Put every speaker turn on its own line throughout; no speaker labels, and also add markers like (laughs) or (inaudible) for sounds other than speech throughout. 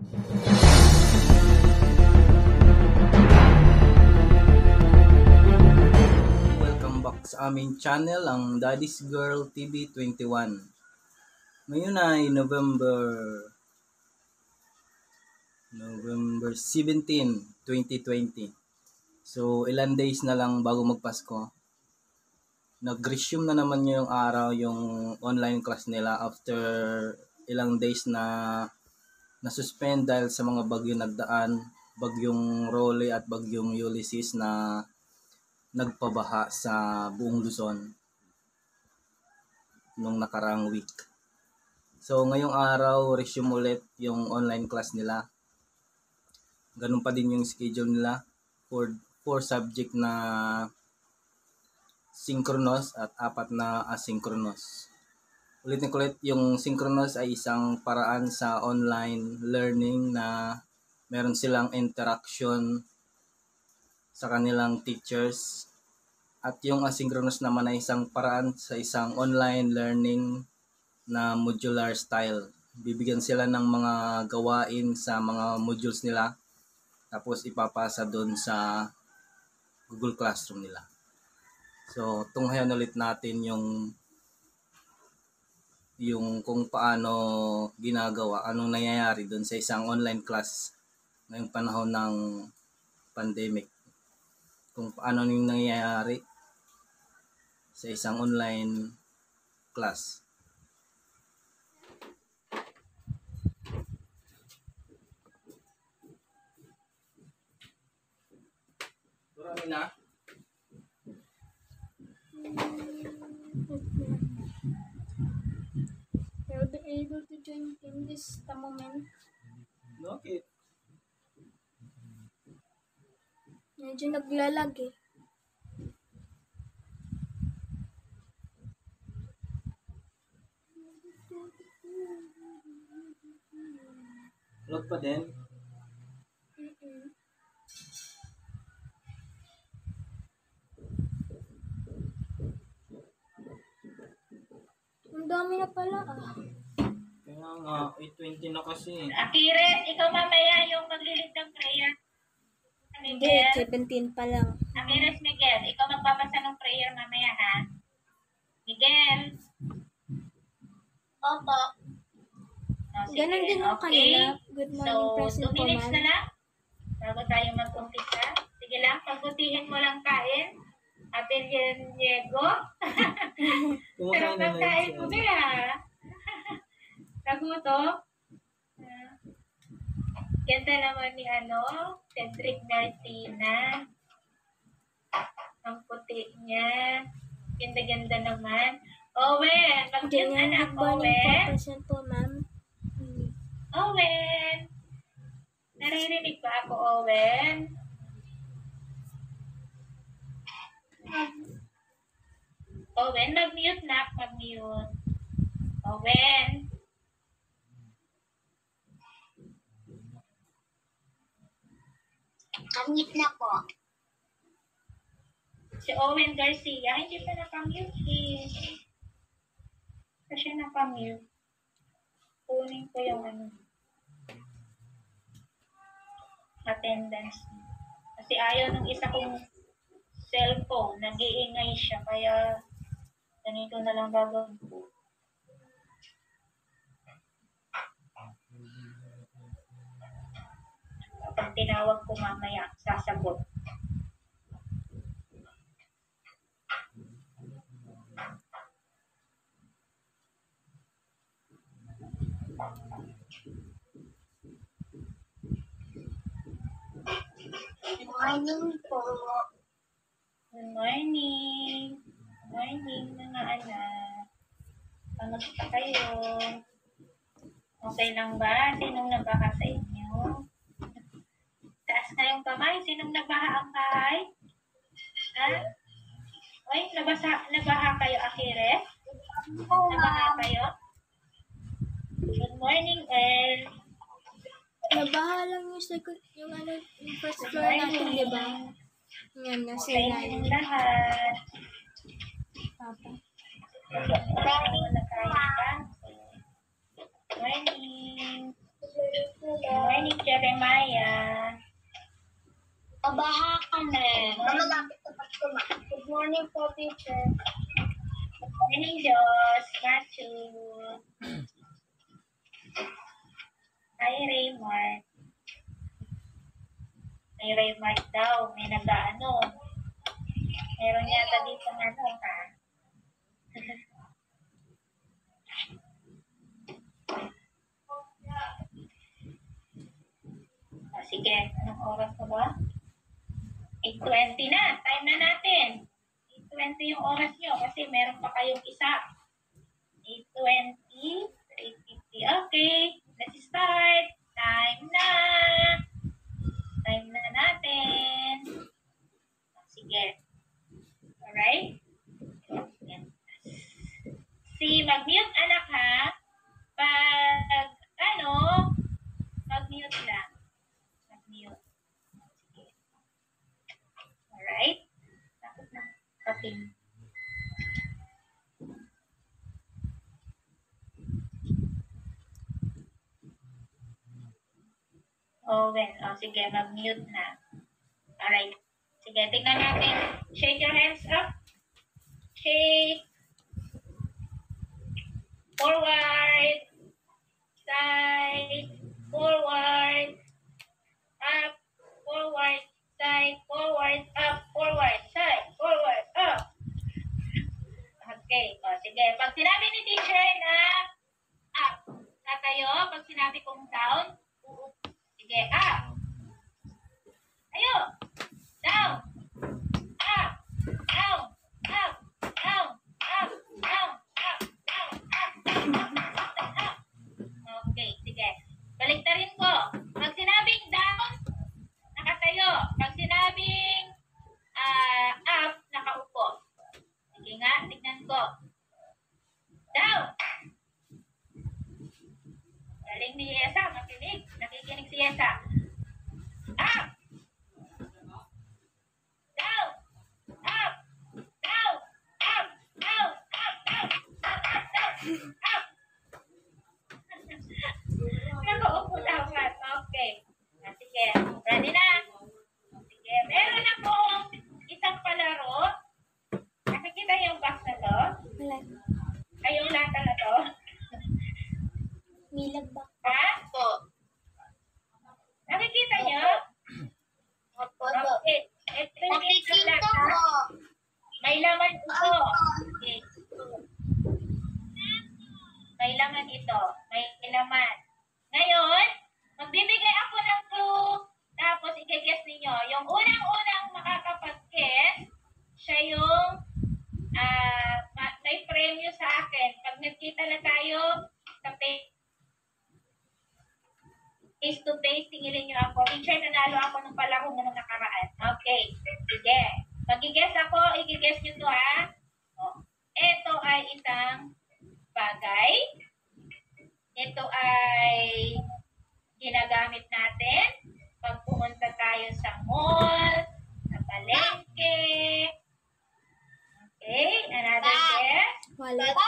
Welcome back sa aming channel, ang Daddy's Girl TV 21. Ngayon ay November November 17, 2020. So, ilan days na lang bago magpasko. Nag-resume na naman yung araw yung online class nila after ilang days na na-suspend dahil sa mga bagyo nagdaan, bagyong Rolly at bagyong Ulysses na nagpabaha sa buong Luzon nung nakarang week. So, ngayong araw, resume ulit yung online class nila. Ganun pa din yung schedule nila for four subject na synchronous at apat na asynchronous. Ulitin ko ulit, yung synchronous ay isang paraan sa online learning na meron silang interaction sa kanilang teachers. At yung asynchronous naman ay isang paraan sa isang online learning na modular style. Bibigyan sila ng mga gawain sa mga modules nila tapos ipapasa doon sa Google Classroom nila. So, tunghayan ulit natin yung yung kung paano ginagawa, anong nangyayari doon sa isang online class ngayong panahon ng pandemic kung paano yung nangyayari sa isang online class. Marami na.
Able to join in this the moment.
Bakit?
Medyo naglalag eh.
Load pa din?
Mm-mm. Ang dami na pala ah.
Kaya nga, 8.20 na kasi.
Akires, ikaw mamaya yung maglilig ng prayer.
Hindi,
Miguel.
17 pa lang.
Akires, Miguel, ikaw magbabasa ng prayer mamaya, ha? Miguel. Opo. Oh, sige,
Ganon din yung
okay.
kanila. Good morning,
So,
President
2 minutes na lang bago tayo mag-umpisa. Sige lang, pagbutihin mo lang kain. Ate Diego. (laughs) Sarap
na
ng
na
kain Naguto. Ah. Ganda naman ni ano, Cedric Martina. Ang puti niya. Ganda-ganda naman. Owen,
nga,
anak, Owen.
President po, ma'am.
Owen! Naririnig ba ako, Owen? Owen, mag-mute na. Mag-mute. Owen.
Kamit na po.
Si Owen Garcia, hindi pa nakamute eh. Pa siya nakamute. Kunin ko yung ano. Attendance. Kasi ayaw ng isa kong cellphone. Nag-iingay siya. Kaya ganito na lang gagawin ko. Kapag tinawag ko mamaya, sasagot.
Morning po.
Good morning. Good morning, mga anak. Kamusta kayo? Okay lang ba? Sinong nabaha sa inyo? Taas na yung kamay. Sinong nabaha ang bahay? Ha? Oy, nabasa, nabaha kayo, Akire? Nabaha kayo? Good morning, El.
Nabaha lang yung second, yung ano, yung first floor natin, di ba? Yan, nasa
Okay
ilalim.
yung lahat.
Papa.
Ka? Morning. Morning. morning, Jeremiah.
Kabaha ka na eh. Malapit na pag Good morning po, teacher.
Good morning, Diyos. Matthew. Hi, Raymart. May Raymart daw. May nag-ano. Meron yata dito ng ano, ha? (laughs) Ah, sige, anong oras na ba? 8.20 na. Time na natin. 8.20 yung oras nyo kasi meron pa kayong isa. 8.20, 8.50. Okay, let's start. Time na. Time na natin. Sige. Alright? Si mag-mute anak ha. Pag ano, mag-mute lang. Mag-mute. Sige. Alright? Tapos na. Kaping. Owen. O, sige, mag-mute na. Alright. Sige, tingnan natin. Shake your hands up. Shake. Forward. Side. Forward. Up. Forward. Side. Forward. Up. Forward. Side. Forward. Up. Okay. O, sige. Pag sinabi ni teacher na up, tatayo. Pag sinabi kong down, uupo. Sige, up. Ayo. Down. Up. Down. Up. Down. Up. Up. Down. Up. Down. Okay, sige. Baliktarin ko. Pag sinabing down, nakatayo. Pag sinabing ah, up, nakaupo. Sige nga, tignan ko. Down. Galing ni Yesa, makinig. Nakikinig si Yesa. Up. Down. Up. Down. Up. Down. Up. Down. Up. Up. Down. Up. (laughs) Okay. Ready na? Sige. Meron akong isang palaro. Nakikita yung box na to?
Wala.
Ay, yung lata na to?
Milag ba?
Ha?
Po.
Nakikita niyo?
Opo.
Okay. Ito yung isang lata.
po.
May laman ito. Okay. May laman ito. May laman. Ngayon, magbibigay ako ng clue, tapos i-guess ninyo. Yung unang-unang makakapag-guess, siya yung ma- may premyo sa akin. Pag nagkita na tayo sa face face to face, tingilin nyo ako. Teacher, nanalo ako nung palaro mo nung nakaraan. Okay. Sige. Pag-guess ako, i-guess nyo to ha. Oh. Ito ay isang bagay. Ito ay ginagamit natin pumunta tayo sa mall, sa palengke. Okay, another guess.
Wala.
Ito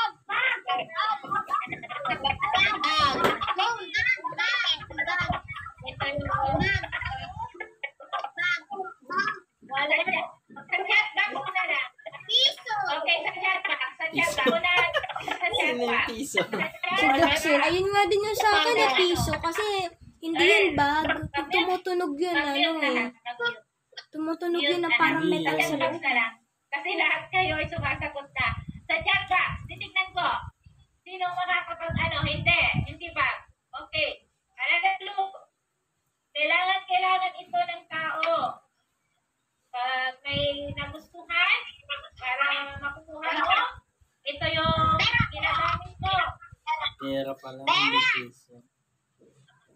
yung wala na. Sa chat box muna lang. Okay, sa chat box. Sa chat box. Muna, sa chat
Sino yung
box.
piso?
Si Jackson. Ayun nga din yung sa akin na piso. Kasi hindi yan bag. Pag tumutunog yun, ano eh. Tumutunog yun na parang metal sa loob.
na lang. Kasi lahat kayo ay sumasagot na. Sa chat box, titignan ko. Sino makakapag ano? Hindi. Hindi ba? Okay. Alaga clue. Kailangan, kailangan ito ng tao. Pag may nagustuhan, para makukuha mo, ito yung ginagamit mo.
Pera pala, piso.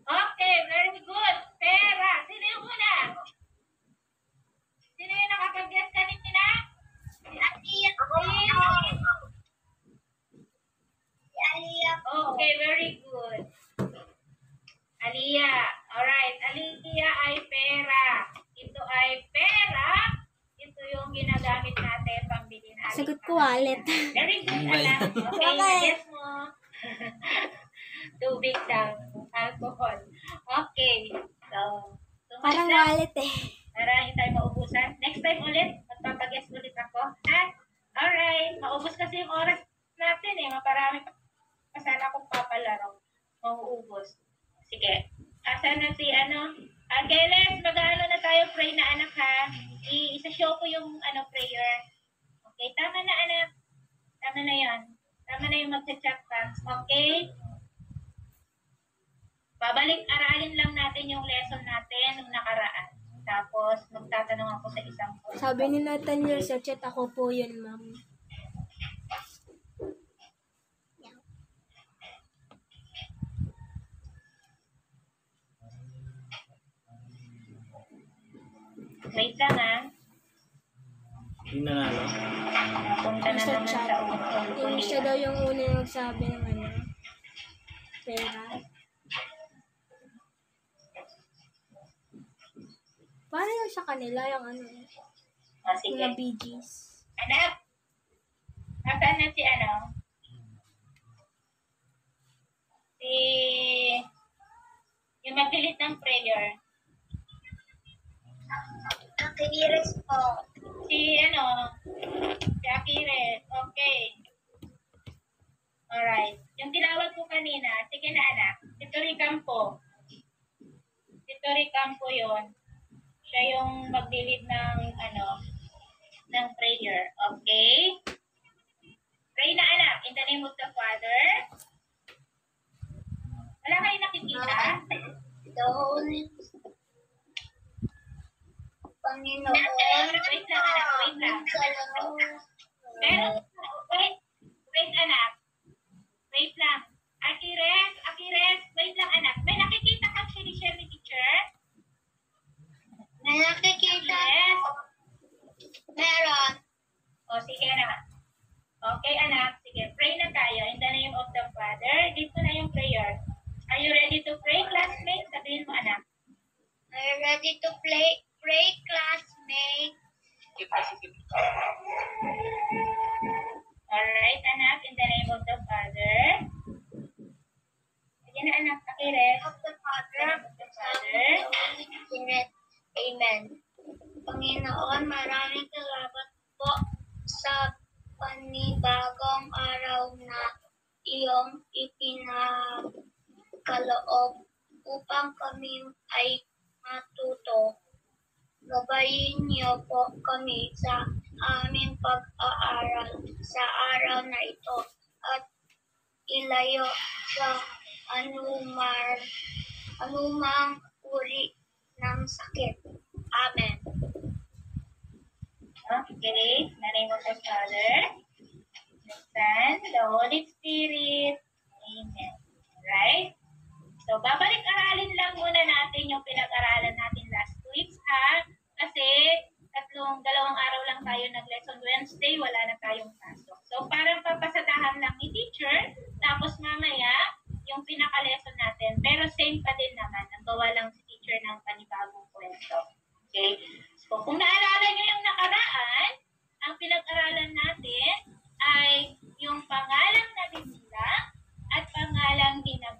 Okay, very good. Pera. Sino yung una? Sino yung nakapag-guess kanina? Okay, very good. Aliyah. Alright, Aliyah ay pera. Ito ay pera. Ito yung ginagamit natin pambili ng
Sagot ko wallet.
Very good? Okay,
Okay.
guess mo. (laughs) Tubig daw. Alcohol. Okay.
Parang
lang.
wallet eh.
Para hindi tayo maubusan. Next time ulit, magpapaguest ulit ako. Ha? Alright. Maubos kasi yung oras natin eh. Maparami pa sana akong papalaro. Mauubos. Sige. Asan na si ano? Angeles, mag-ano na tayo pray na anak ha. I- isa-show ko yung ano prayer. Okay, tama na anak. Tama na yon. Tama na yung magcha-chat ka. Okay? Babalik aralin lang natin yung lesson natin nung nakaraan. Tapos, magtatanong ako sa isang point.
Sabi ni Nathaniel sa chat, ako po yun, ma'am.
Wait lang ha.
Yung nanalo.
Punta na naman sa ko
Yung siya daw yung una yung nagsabi ng ano, pera. Paano yung sa kanila, yung ano,
O,
yung
sige.
mga Bee Gees?
Anak! Nasaan na si ano? Si... Yung mag-delete ng prayer.
Nakikiris po.
Si ano? Si Akire. Okay. Alright. Yung tinawag ko kanina, sige na anak. Si Tori Campo. Si Tori Campo yon. Siya yung mag-delete ng ano, ng prayer. Okay? Pray na anak, in the name of the Father. Wala kayo nakikita?
The Holy Panginoon.
Wait lang anak, wait lang. Pero, wait, wait anak. Wait lang. Akires, Akires, wait lang anak. May nakikita kang sinishare ni teacher?
May nakikita.
Yes.
Meron.
O, sige anak. Okay anak, sige. Pray na tayo in the name of the Father. Dito na yung prayer. Are you ready to pray, classmates? Sabihin mo anak.
Are you ready to play? Pray, classmate.
Alright anak, in the name of the Father. Sige na anak, Akires.
Of the Father,
Of the Father.
of the Spirit. Amen. Panginoon, maraming salamat po sa panibagong araw na iyong ipinakaloob upang kami ay matuto. Gabayin niyo po kami sa aming pag-aaral sa araw na ito at ilayo sa anumar, anumang uri ng sakit. Amen.
Okay, in the name of the Father, the Son, the Holy Spirit. Amen. Right? So, babalik-aralin lang muna natin yung pinag-aralan natin last two weeks, ha? Kasi, tatlong, dalawang araw lang tayo nag-lesson Wednesday, wala na tayong pasok. So, parang papasadahan lang ni teacher, tapos mamaya, yung pinaka-lesson natin. Pero same pa din naman, nagawa lang si teacher ng panibagong kwento. Okay? So, kung naalala nyo yung nakaraan, ang pinag-aralan natin ay yung pangalang nabibilang at pangalang hinabibilang.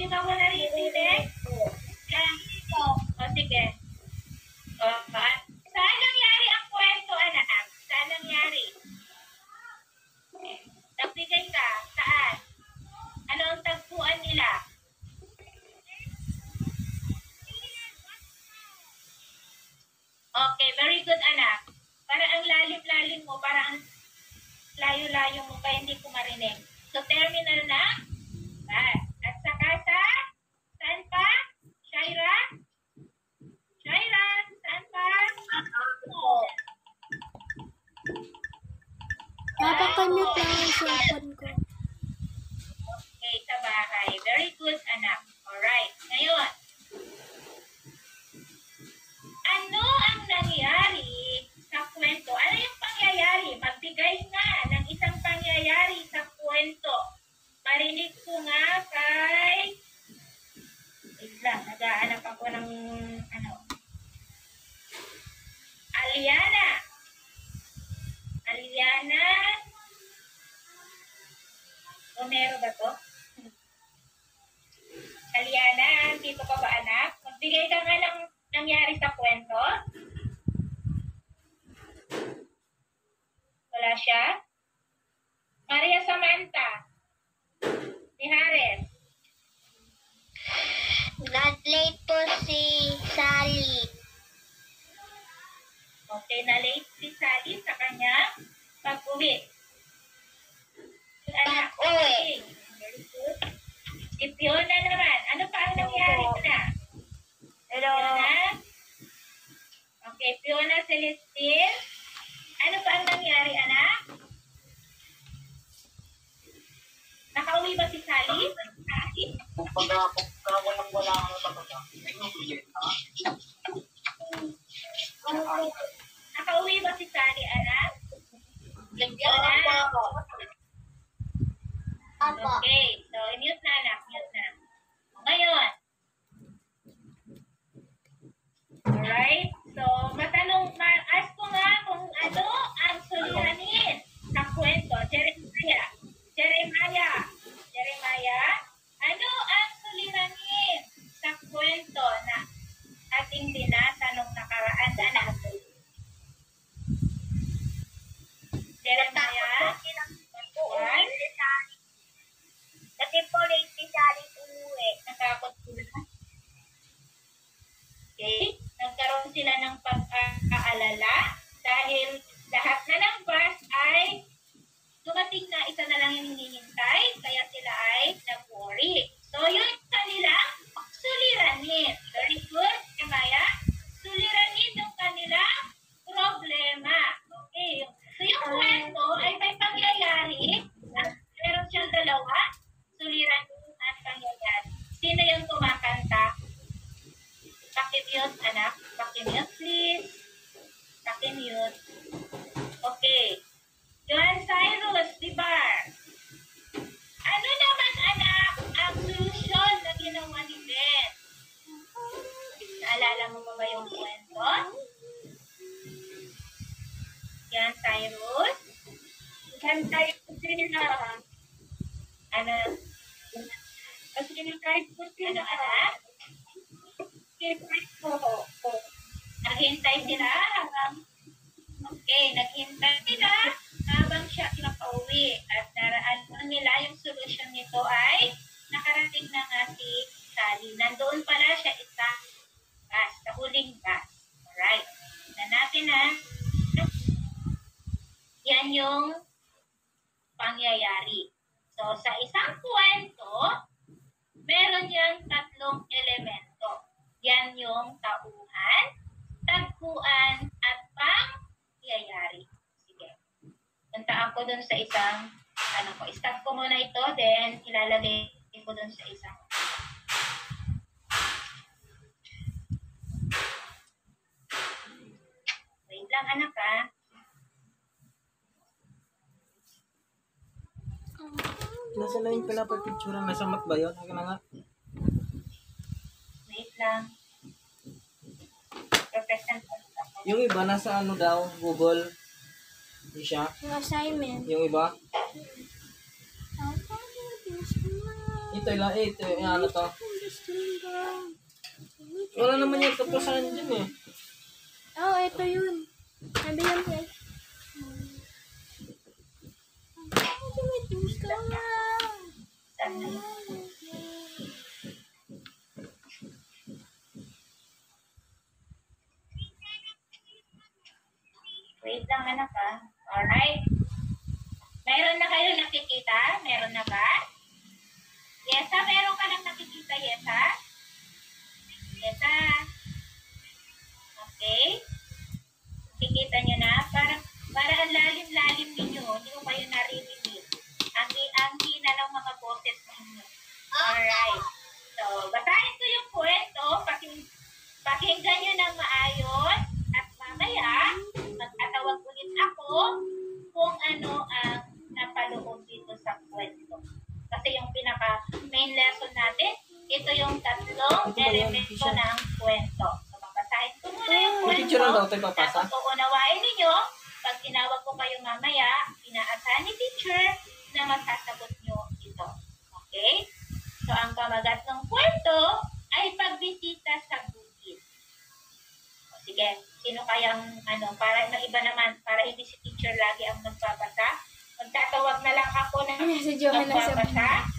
Sige, kung anak. Pakimute, please. napagpicturan na sa
mat ba yun? Haka na nga.
Wait lang. Professional.
Yung iba nasa ano daw, Google. Hindi siya.
Yung assignment.
Yung iba. Ah, ito lang, eh, ito yung ano to. Wala naman yung tapusan dyan eh.
Oh, ito yun.
main lesson natin, ito yung tatlong elemento ng kwento. So, mapasahin ko muna yung kwento. Tapos uunawain ninyo, pag tinawag ko kayo mamaya, inaasahan ni teacher na masasagot nyo ito. Okay? So, ang kamagat ng kwento ay pagbisita sa bukid. O, sige, sino kayang, ano, para na iba naman, para hindi si teacher lagi ang nagbabasa, magtatawag na lang ako
na ng
si
Johan nagbabasa.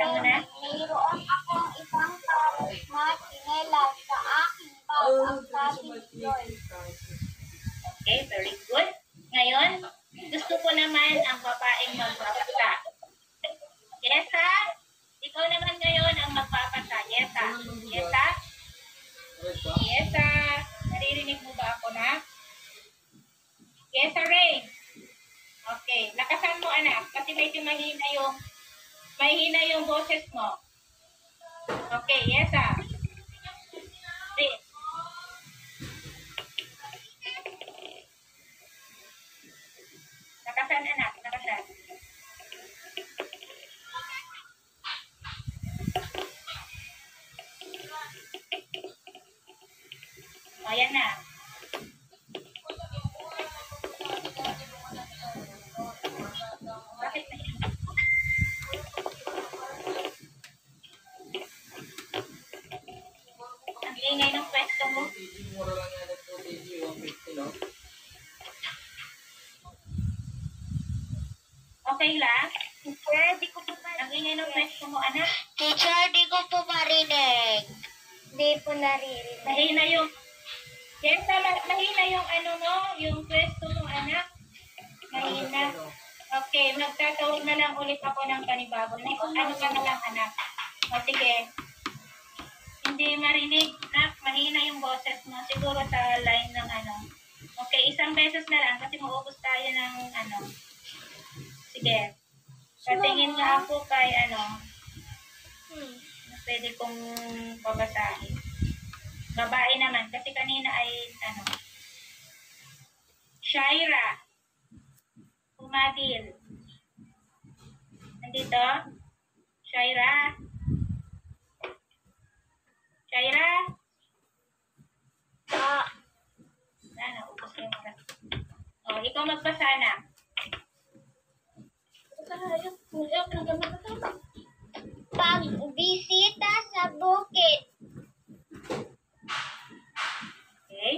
กันนะ
Okay
lang?
Teacher, di ko po
Ang ingay ng pwesto mo, anak.
Teacher, di ko po marinig. Di po naririnig.
Mahina yung... Yes, ma- mahina yung ano mo, yung pwesto mo, anak. Mahina. Okay, magtatawag na lang ulit ako ng panibago. Ano ka na lang, anak. O, sige. Hindi marinig, nak. Mahina yung boses mo. Siguro sa line ng ano. Okay, isang beses na lang kasi maubos tayo ng ano. Sige. Patingin nga ako kay ano.
Hmm.
Pwede kong babasahin. Babae naman. Kasi kanina ay ano. Shaira. Pumadil. Nandito? Shaira? Shaira?
Ah,
Sana, ubos yung oras. O, ikaw magbasa na.
pagbisita sa bukid.
Okay?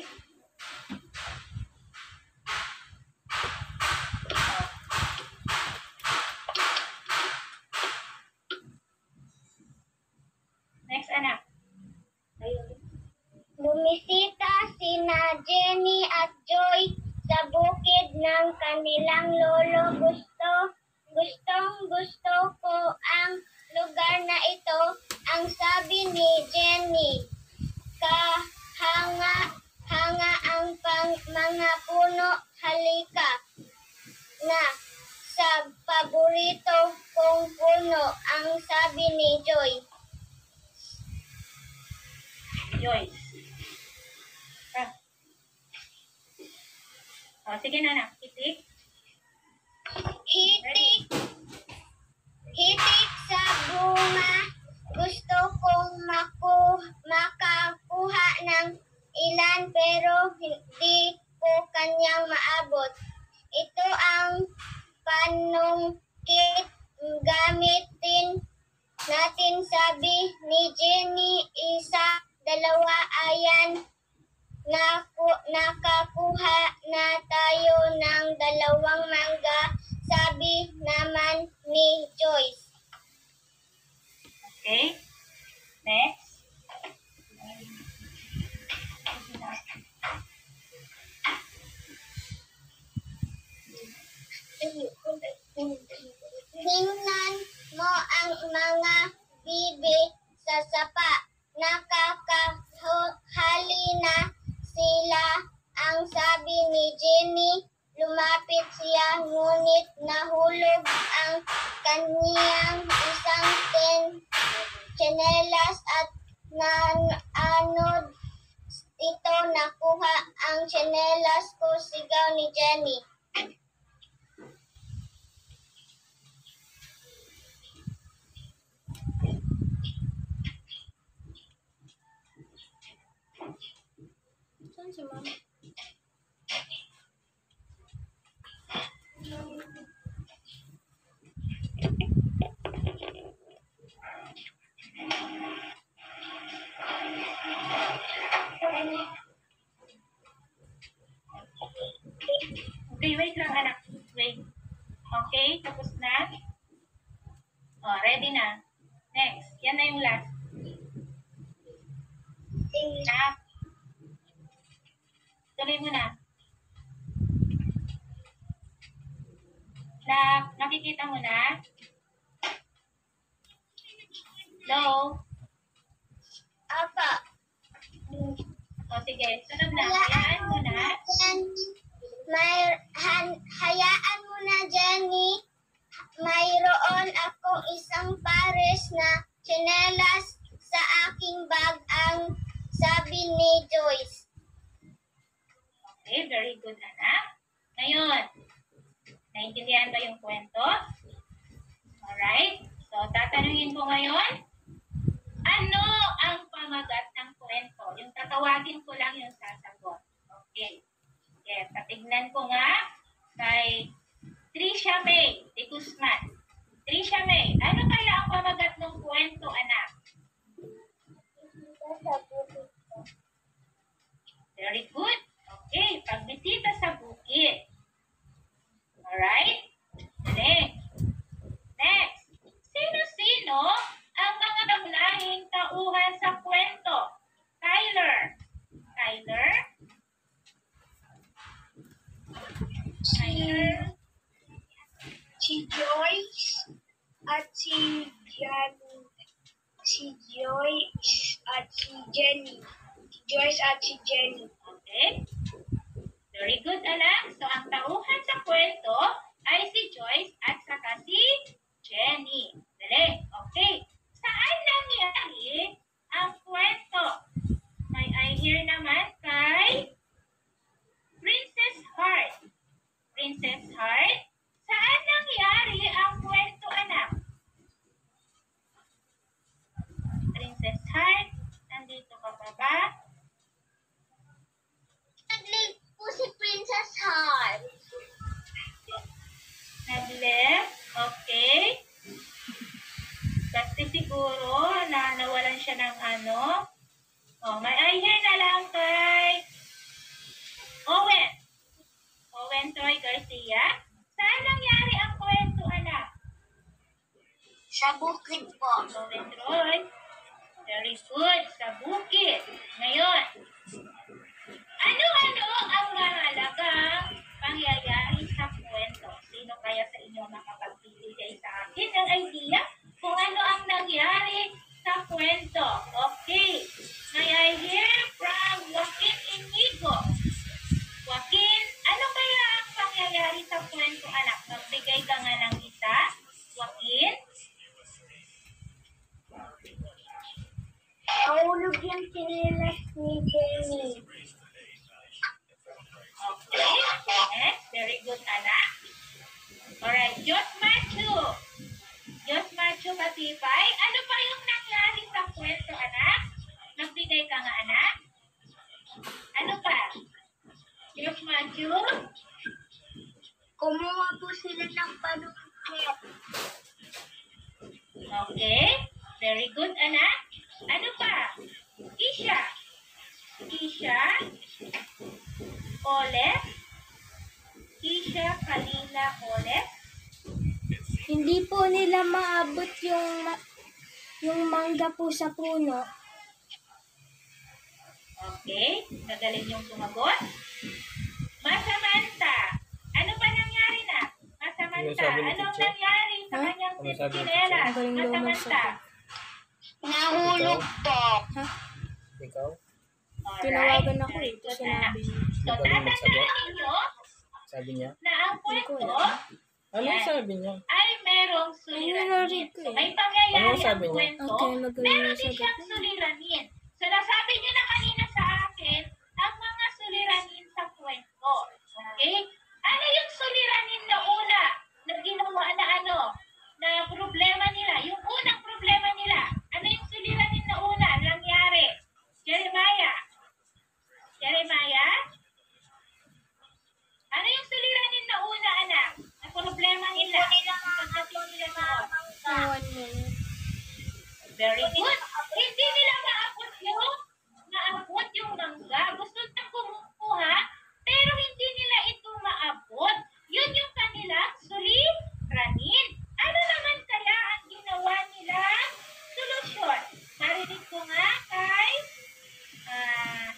Next, anak.
Bumisita sina Jenny at Joy sa bukid ng kanilang lolo. Gusto, gustong gusto ko ang lugar na ito. Ang sabi ni Sige, sunod na.
Hayaan mo na.
May, han, hayaan mo na, Jenny. Mayroon akong isang pares na chinelas sa aking bag ang sabi ni
Joyce.
Okay, very good, anak. Ngayon, naintindihan ba yung kwento? Alright. So, tatanungin ko ngayon, ano ang pamagat ng kwento? Yung tatawagin ko lang yung sasagot. Okay. Okay, patignan ko nga kay Trisha May de Guzman. Trisha May, ano kaya ang pamagat ng kwento, anak? Very good. Okay, pagbisita sa bukid. Alright? Next. Next. Sino-sino ang mga naglahing tauhan sa kwento? Tyler. Tyler? Tyler?
Si Joyce at si Jan si Joyce at si Jenny. Si Joyce at si Jenny.
Okay. Very good, anak. So, ang tauhan sa kwento ay si Joyce at saka si Jenny. Dali. Okay. Saan nangyari ang kwento? May I hear naman kay Princess Heart. Princess Heart, saan nangyari ang kwento, anak? Princess Heart, nandito ka pa ba?
Nag-late po si Princess Heart.
Nag-left. Okay. Kasi siguro na nawalan siya ng ano. Oh, may I hear na lang kay Owen. Owen Troy Garcia. Saan nangyari ang kwento, anak?
Sa bukid po.
Owen Troy. Very good. Sa bukid. Ngayon, ano-ano ang mahalagang pangyayari sa kwento? Sino kaya sa inyo makapagbibigay sa akin ng idea kung ano ang nangyari sa kwento? Okay. May I hear from Joaquin Inigo. Joaquin, ano kaya ang pangyayari sa kwento, anak? Magbigay ka nga ng isa. Joaquin?
Nahulog yung sinilas ni Jenny.
Okay. Next. Very good, anak. Alright. Diyos Matthew Matipay. Ano pa yung nangyari sa kwento, anak? Nagbigay ka nga, anak? Ano pa? Diyos Matthew?
Kumuha po sila ng panukit.
Okay. Very good, anak. Ano pa? Isha. Isha. Oles. Isha Kalila Oles.
Hindi po nila maabot yung yung mangga po sa puno.
Okay, magaling yung sumagot. Masamanta. Ano ba nangyari na? Masamanta.
Ano
Anong nangyari sa
Ha?
kanyang
Ano
daw
Masamanta.
Nahulog po.
Ha?
Ikaw?
Tinawagan ako eh. sinabi niya.
So, tatandaan ninyo
Sabi niya?
na ang kwento
alam.
Ano
Yan.
sabi niya?
ay merong
Ay,
suliranin.
ko
So,
eh.
may pangyayari
Ano
ang
sabi niya?
kwento.
Okay, magaling
Meron din siyang
niya.
suliranin. So, nasabi niyo na kanina sa akin ang mga suliranin sa kwento. Okay? Ano yung suliranin na una na ginawa na ano? Na problema nila? Yung unang problema nila. Ano yung suliranin na una na nangyari? Jeremiah? Jeremiah? Ano yung suliranin na una, anak? Na problema nila? Pagdating nila doon.
One minute.
Very good. Hindi nila maabot yung maabot yung mangga. Gusto nilang kumukuha, pero hindi nila ito maabot. Yun yung kanilang suliranin. Ano naman kaya ang ginawa nilang solusyon? Narinig ko nga kay uh,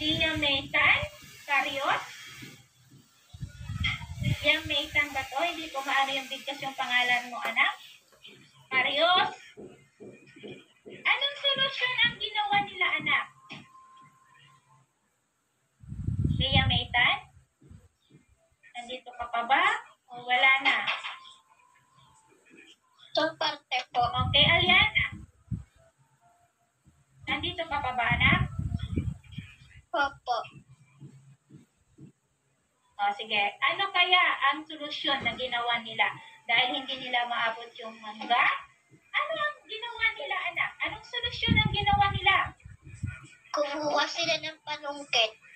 Lina Maytan, Carios. Yang Maytan ba to? Hindi ko maano yung bigkas yung pangalan mo, anak. Carios. Anong solusyon ang ginawa nila, anak? Leah Maytan? Nandito ka pa ba? O wala na?
Itong parte po.
Okay, Aliana? Nandito ka pa ba, anak?
Popo.
O sige, ano kaya ang solusyon na ginawa nila? Dahil hindi nila maabot yung mangga? Ano ang ginawa nila, anak? Anong solusyon ang ginawa nila?
Kumuha sila ng panungkit.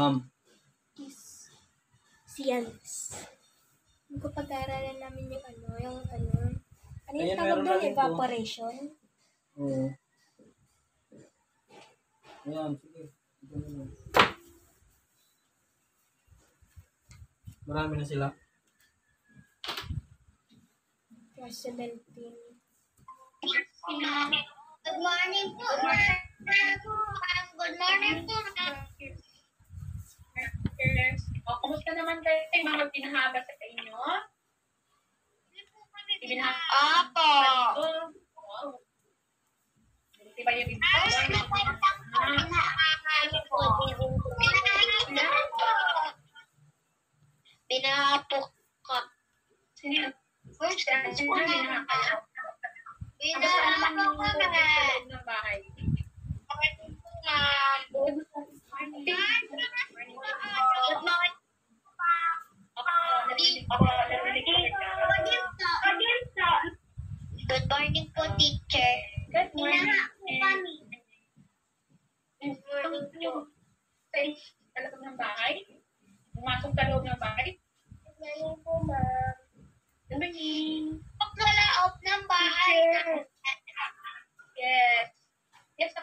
Agham.
Kiss. Science. Hindi ko pag-aaralan namin yung ano, yung ano. Ano yung
Ayan,
tawag
meron
doon?
rin po.
Evaporation?
Oo. Ayan, sige. Ito na lang. Marami na sila.
Class 17.
Good morning po. Good morning po.
O, kumusta naman kayo yung mga pinahaba sa inyo? Pinahaba
Apo.
ko. Wow. Di ba yung
Pinahapok ka.
Sino?
First,
pinahaba?
pinahapok ka na.
ng bahay.
Good morning.
Ako, narinig ako, narinig ko.
Good morning po, teacher.
Good morning.
kami.
Yung sa loob ng bahay? Pumasok sa loob ng bahay?
Good morning po, ma'am.
Good morning.
Pagkalaop ng bahay.
Yes. Yes.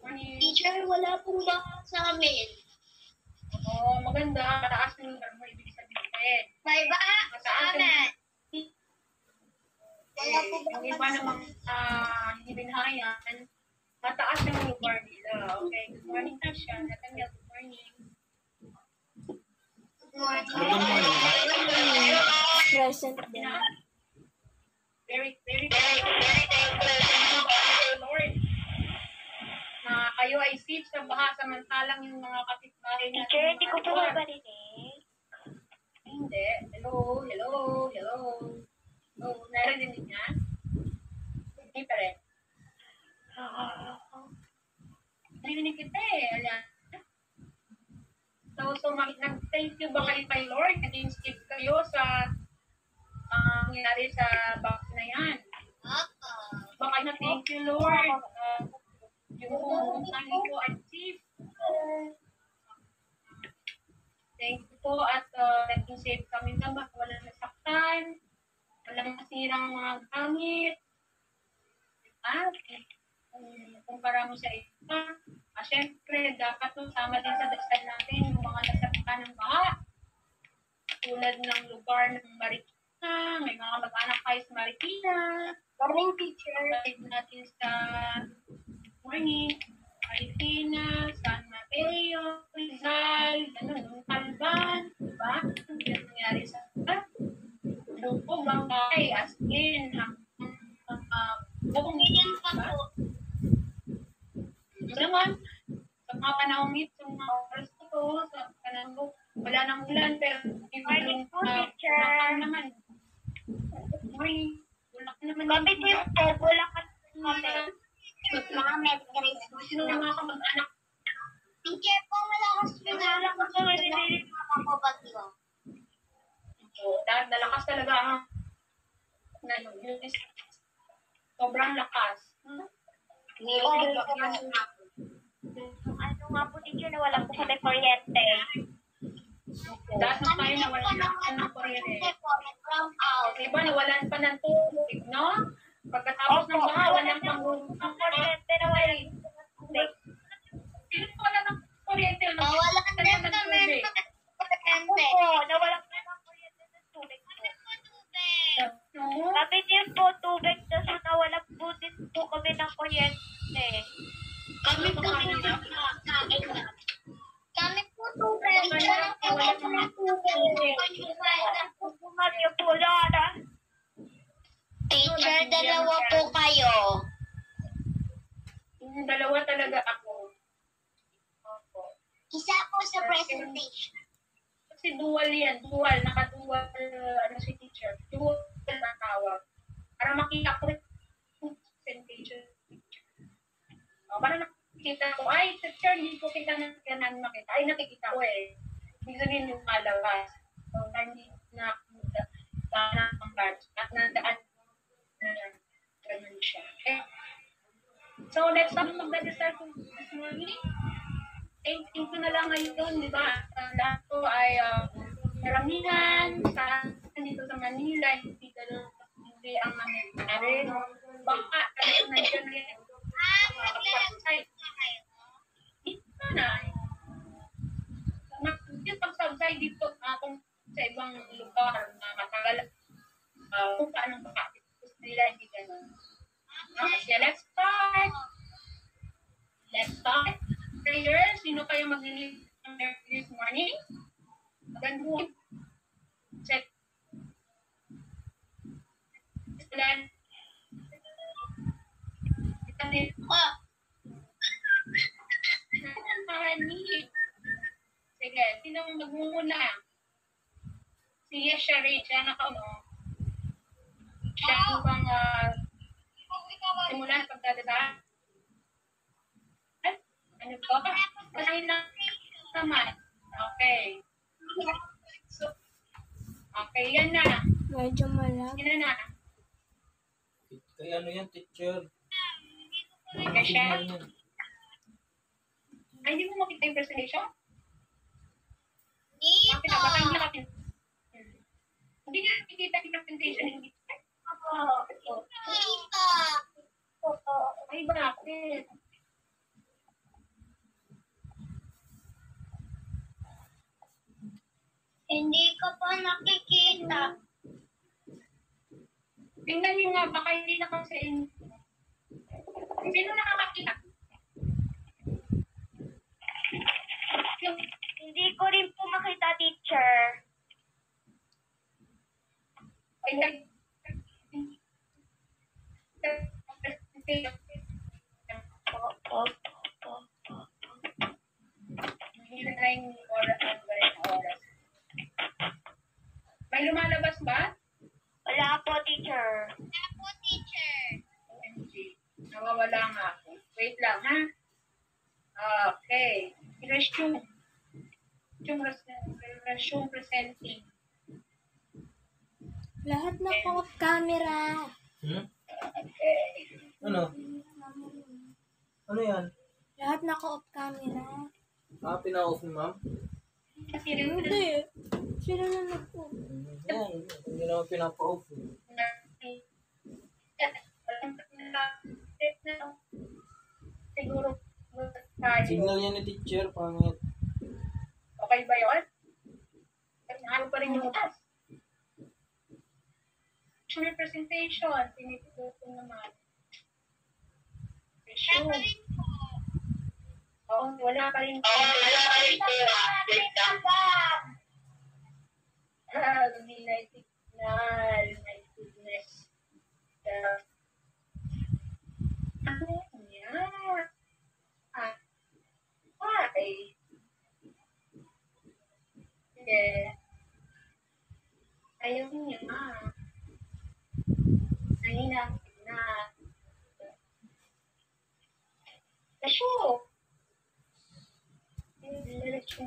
Morning.
Teacher, wala pong baka sa amin.
Oo, maganda. Mataas yung lugar mo, ibig sabihin.
May sa
Mataas
amin.
yung... Eh, yung iba namang ah, hindi binahayan, mataas yung lugar nila. Okay, good morning, Tasha. Nathaniel, good morning.
Good morning.
Good morning.
Present din.
Very, very, very, very thankful, Lord. Na kayo ay safe sa baha samantalang yung mga kapitbahay natin.
Teacher, di ko po
mga-
mabarinig.
Hindi. Hello, hello, hello. Hello, narinig niya? Hindi pa rin. Narinig kita eh. Ayan. So, so nag-thank you ba kayo kay Lord? Nag-inscribe kayo sa ah, nangyari sa box na yan. Baka na thank you Lord. Uh, yung ko. Thank you po at uh, naging safe kami na ba? Walang nasaktan. Walang masirang mga gamit. At um, kumpara mo sa iba, ah, syempre dapat to sama din sa dasal natin yung mga nasaktan ng baha. Tulad ng lugar ng Marikina, may mga mag-anak kayo sa Marikina.
Morning, teacher.
Kapatid natin sa morning, Marikina, San Mateo, Rizal, ano, yung Calvan, diba? Ano yung nangyari sa Doon po, bangkay, as in, ang ang ang buong
Ganyan pa po.
Ito naman, sa mga panahon ito, sa mga oras to, sa panahon ko, wala nang ulan, pero
Morning po,
ah,
teacher.
naman. Morning. Bulakan naman.
Kapit
yun,
yung wala ka kapit. Mga medgrace.
Sino yung mga kamag-anak
Teacher po, po na lang po sa maririnig mga kapabagyo.
ko? Dahil nalakas talaga ang na yun is sobrang lakas. Hmm?
Ano nga po, teacher, na wala po kami kuryente.
Na tayo na kuryente.
Po, nag-brown out.
Diba, nawalan pa ng tubig, no? Pagkatapos ng mahawan ng
pangungkang kuryente na wala.
Sino po na ng kuryente? Nawala ka na ng kuryente.
Ako po, nawala ka ng kuryente ng tubig po. Kami din po tubig, tapos nawala po din po kami ng kuryente.
Kami po tubig. Kami po tubig.
Kami po tubig. Kami po tubig.
Kami po tubig.
Teacher, dalawa po kayo.
Dalawa talaga ako. Opo.
Isa po sa presentation.
Kasi dual yan, dual, naka-dual, ano si teacher, dual na tawag. Para makita ko rin yung presentation. O, para nakikita ko, ay, teacher, hindi ko kita na namin makita. Ay, nakikita ko eh. Ibig sabihin yung malabas. So, hindi na na ang batch at nandaan na ganun siya. Okay? So, next time magdadasal ko this morning, thank ko na lang ngayon, di ba? Uh, lahat ko ay uh, karamihan sa dito sa Manila, hindi ganun, hindi ang nangyayari. Baka nandiyan rin makapag-site. Dito na. Yung dito uh, kung sa ibang lugar na matagal, uh, kung paano makapit. Nila hindi ganun. Okay, let's start. Let's start. Prayer, sino kayo mag-lead this morning? Magandang Check. Ilan? Ito din.
Oh,
Honey. Sige, sino magmumuna? Si Sherry, siya nakauno. Siya po bang uh, simulan pagdadasal? Ay, ano to? Kasi lang naman. Okay. So, okay, yan na.
Medyo malag.
Yan na na.
Kaya ano yan, teacher?
Kaya siya. Ay, hindi mo makita yung presentation?
dito.
Bakit na? Baka hindi natin. Hindi nga nakikita yung presentation. Hindi.
Dito.
Ay, bakit?
Hindi ko po nakikita.
Tingnan nyo nga, baka hindi na kasi in... Sino nakakakita?
Hindi ko rin po makita, teacher.
ay, nag... Hindi na tayo yung oras ang galing na oras. May lumalabas ba?
Wala po, teacher.
Wala po, teacher.
OMG. Nawawala nga ako. Wait lang, ha? Okay. Resume. Resume, resume presenting.
Lahat na off camera.
Hmm? Ano? Ano yan?
Lahat na off camera.
Ah, pina-off ni ma'am?
Kasi rin
Hindi. Sila na nag-off.
Yan, hindi naman pinapa-off.
Siguro.
Signal yan ni teacher, pangit.
Okay ba yun? Ano pa rin yung utas? Sure presentation. Ko naman. Resume. Oo, wala pa rin. Wala pa rin. Ah, United na, Unitedness. Uh, ano yan? Ah, why? Hindi. Ayaw niya. Nahina na. Kasyo. Diretso.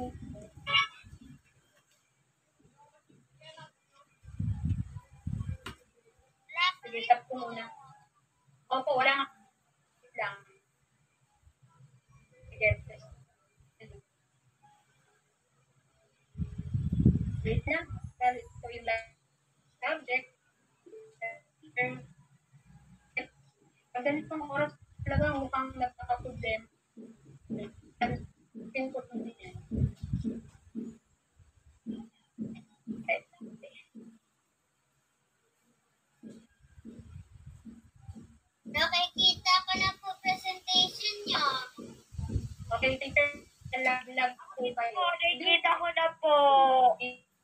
Sige, stop ko muna. Opo, wala nga. Wait lang. Sige. Wait lang. Dahil ito yung subject. Pag ganitong oras talaga mukhang nagkakaproblem. Ang ko po niya. Nakikita ko na po presentation niyo. Okay, teacher. Lag, lag. Okay,
oh, nakikita ko na po.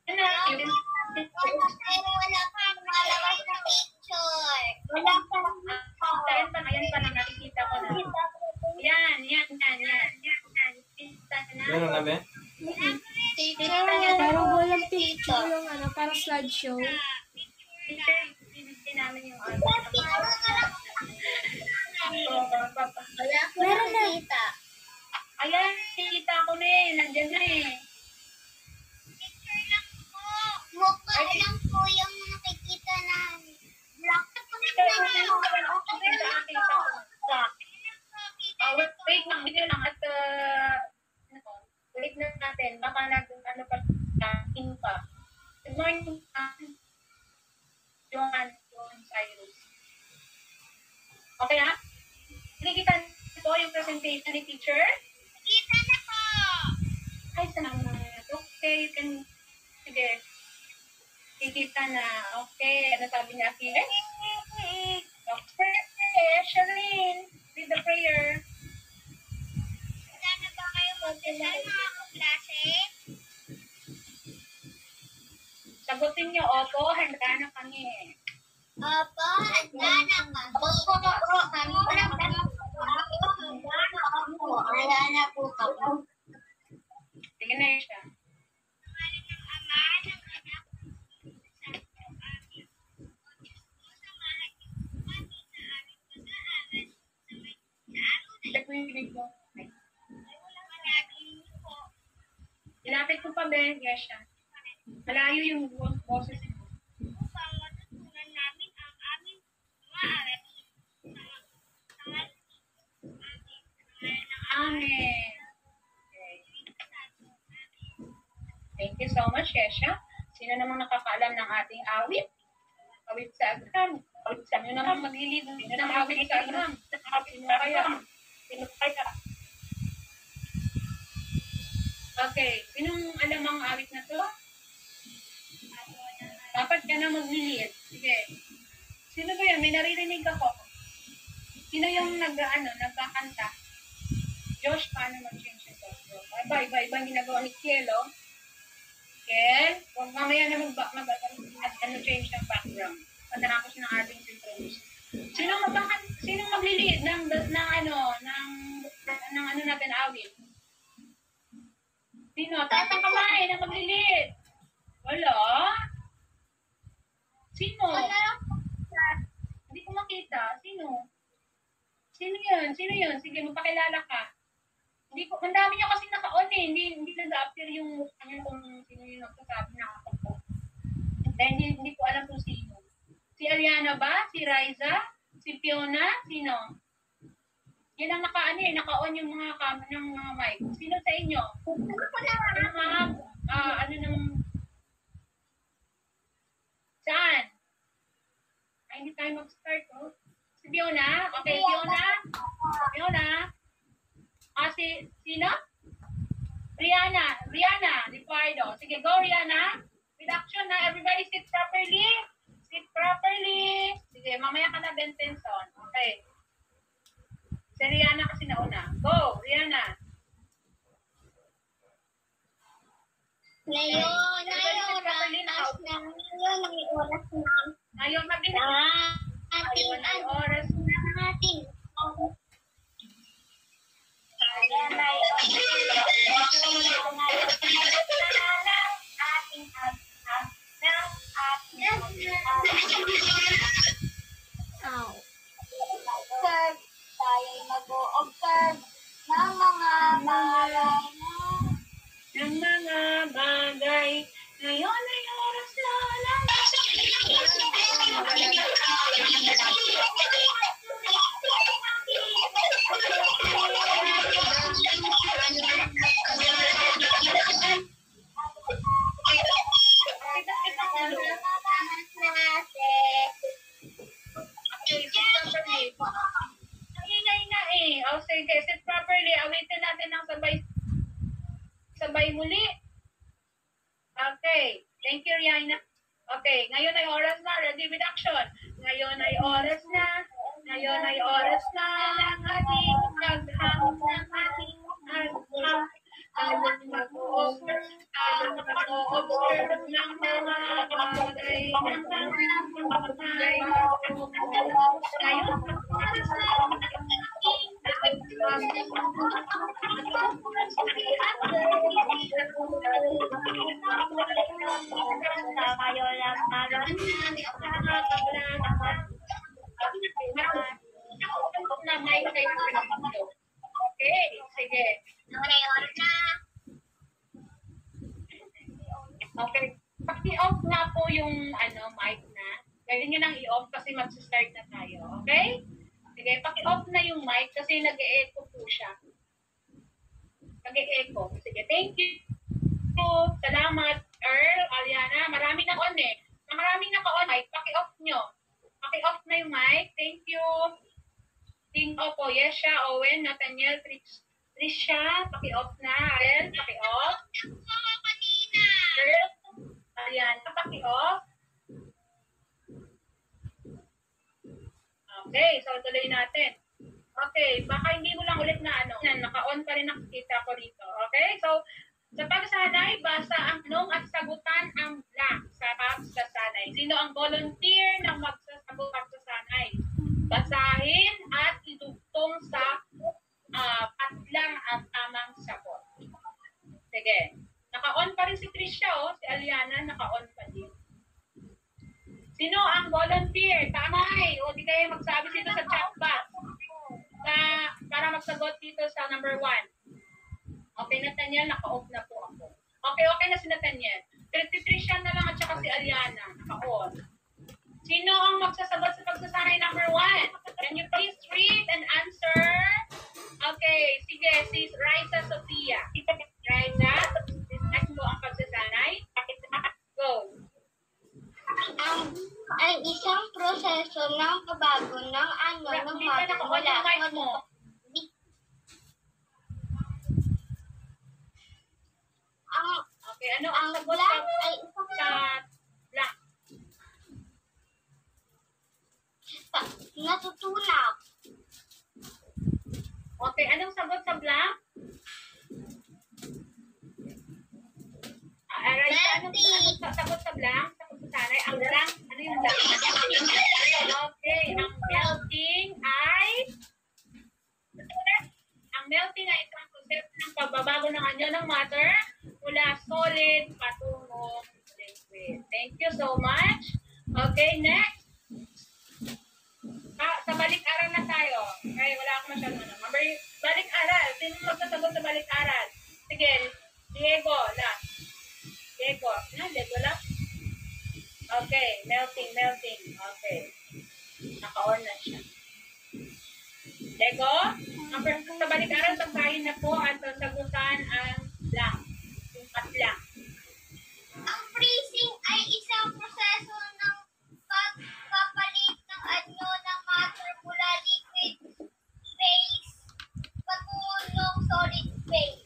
Ano? Wala
pa. Wala pa. Wala pa picture. Wala pa.
Ayan pa, ayan pa na, nakikita ko na. Yan, yan, yan, yan, yan, yan. Kita na.
Ganun na ba?
Teacher,
Parang walang picture yung ano, parang slideshow.
Teacher, namin yung ano.
Wala ko
Meron na.
nakita.
Ayan, kita ko na eh. Nandiyan na eh.
Picture lang po. Mukha lang po yung nakikita na.
Wait, wait lang, video lang at natin. Baka natin ano pa, in pa. Good morning, Johan. Okay ha? Nakikita po yung presentation ni teacher?
Kita na po.
Ay, salamat. Okay, you can, sige. Kikita na. Okay, ano sabi niya, Akira? Okay, Charlene, read the prayer.
Wala na ba kayo magdasal mga kaklase?
Sagutin niyo, opo, handa na kami.
Opo, handa na kami. Opo, opo, kami handa na kami. Handa na po kami.
Sige na siya.
Pangalan ng Ama, ng Anak, ng Espiritu Santo. Amen. O Diyos ko, samahan niyo po kami sa aming pag-aaral sa may sa
mo yung bibig mo.
Po.
Ilapit ko pa, Ben. Yes, siya. Malayo yung bo- boses mo.
upang matutunan namin ang aming mga aralin. Amen.
Thank you so much, Kesha. Sino namang nakakaalam ng ating awit? Awit sa agram. Awit sa Sino naman maglilid? Sino namang awit sa agram? Sino kaya? Sino kaya? Okay. Sinong alam ang awit na to? Dapat ka na maglilid. Sige. Sino ba yan? May naririnig ako. Sino yung nag, ano, nagkakanta? Josh, paano mag-change ito? Iba, iba, iba ang ginagawa ni Kiel, oh. Kiel, huwag mamaya na mag, mag, mag, ano, change ng background. Pagkatapos ng ating synchronous. Sino magkakan, sino maglilid ng, ng, ano, ng, ng, ano natin awit? Sino? Taas ang kamay na maglilid. Wala. Sino?
Wala.
Hindi ko makita. Sino? Sino yun? Sino yun? Sige, magpakilala ka. Hindi ko, ang dami niya kasi naka-on eh. Hindi, hindi nag-appear yung niya kung sino yung nagsasabi na ako po. Dahil hindi, hindi ko alam kung sino. Si Ariana ba? Si Riza? Si Fiona? Sino? Yan ang naka-ano eh, naka-on yung mga cam ng mga mic. Sino sa inyo? Ano mga, ah, ano ng, saan? Ay, hindi tayo mag-start, oh. Si Fiona? Okay, Fiona? Fiona? Ah, si, sino? Rihanna. Rihanna Ricardo. Sige, go, Rihanna. With action na. Everybody sit properly. Sit properly. Sige, mamaya ka na, Bentenson. Okay. Si Rihanna kasi nauna. Go, Rihanna.
Ngayon ay oras na ngayon ay oras na
Ngayon, mabilis.
na ating
Ngayon ay
ano
oras
na mga
ng mga bagay. Ngayon ay oras na lang. With action. Ngayon ay oras na. Ngayon ay oras dito sa number one. Okay, Nathaniel, naka-off na po ako. Okay, okay na si Nathaniel. Si Trisha na lang at saka si Aliana, naka-on. Sino ang magsasagot sa pagsasanay number one? Can you please read and answer? Okay, sige, si Raisa Sofia. Raisa, next mo ang pagsasanay. Go.
Ang, ang isang proseso ng pabago ng ano ng
ako,
mula
yung mic mo.
Ang
Okay, ano
ang
sagot sa,
ay
sa blank?
pa- natutunaw.
Okay, anong sagot sa blank? Ah, Raisa, anong, anong sa- sagot sa blank? Sa pagsasanay, ang blank, ano yung blank? Okay, ang melting ay ang melting ay ng pagbabago ng anyo ng matter mula solid patungong liquid. Thank you so much. Okay, next. Ah, sa balik-aral na tayo. Okay, wala akong masyadong ano. Balik-aral. Sino magsasagot sa balik-aral? Sige, Diego, last. Diego. Na, Diego lang? Okay, melting, melting. Okay. Naka-on na siya. Diego, ang first sa balik-aral, pagkain na po at sasagutan ang blank. Yung patlang.
Ang freezing ay isang proseso ng pagpapalit ng anyo ng matter mula liquid phase patulong solid phase.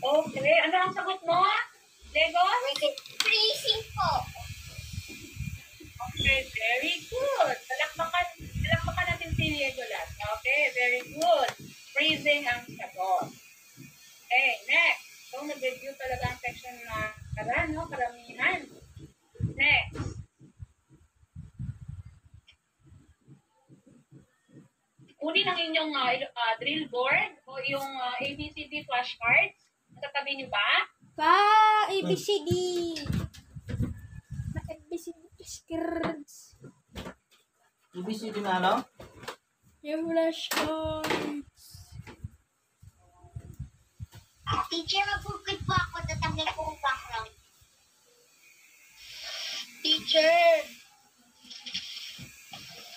Okay, ano ang sagot mo? Diego?
Freezing po.
Okay, very good. Palakpakan natin si Diego last. Okay, very good. Freezing ang sagot. Okay, next. So, nag-review talaga ang section na karan, no? Karamihan. Next. Kunin ang inyong il- ah, drill board o yung ah, ABCD flashcards. Matatabi niyo ba?
Pa, ABCD. Na ABCD skirts.
ABCD na ano?
Yung flashcards.
Teacher, magbukid po ako. Tatanggal ko ang background. Teacher!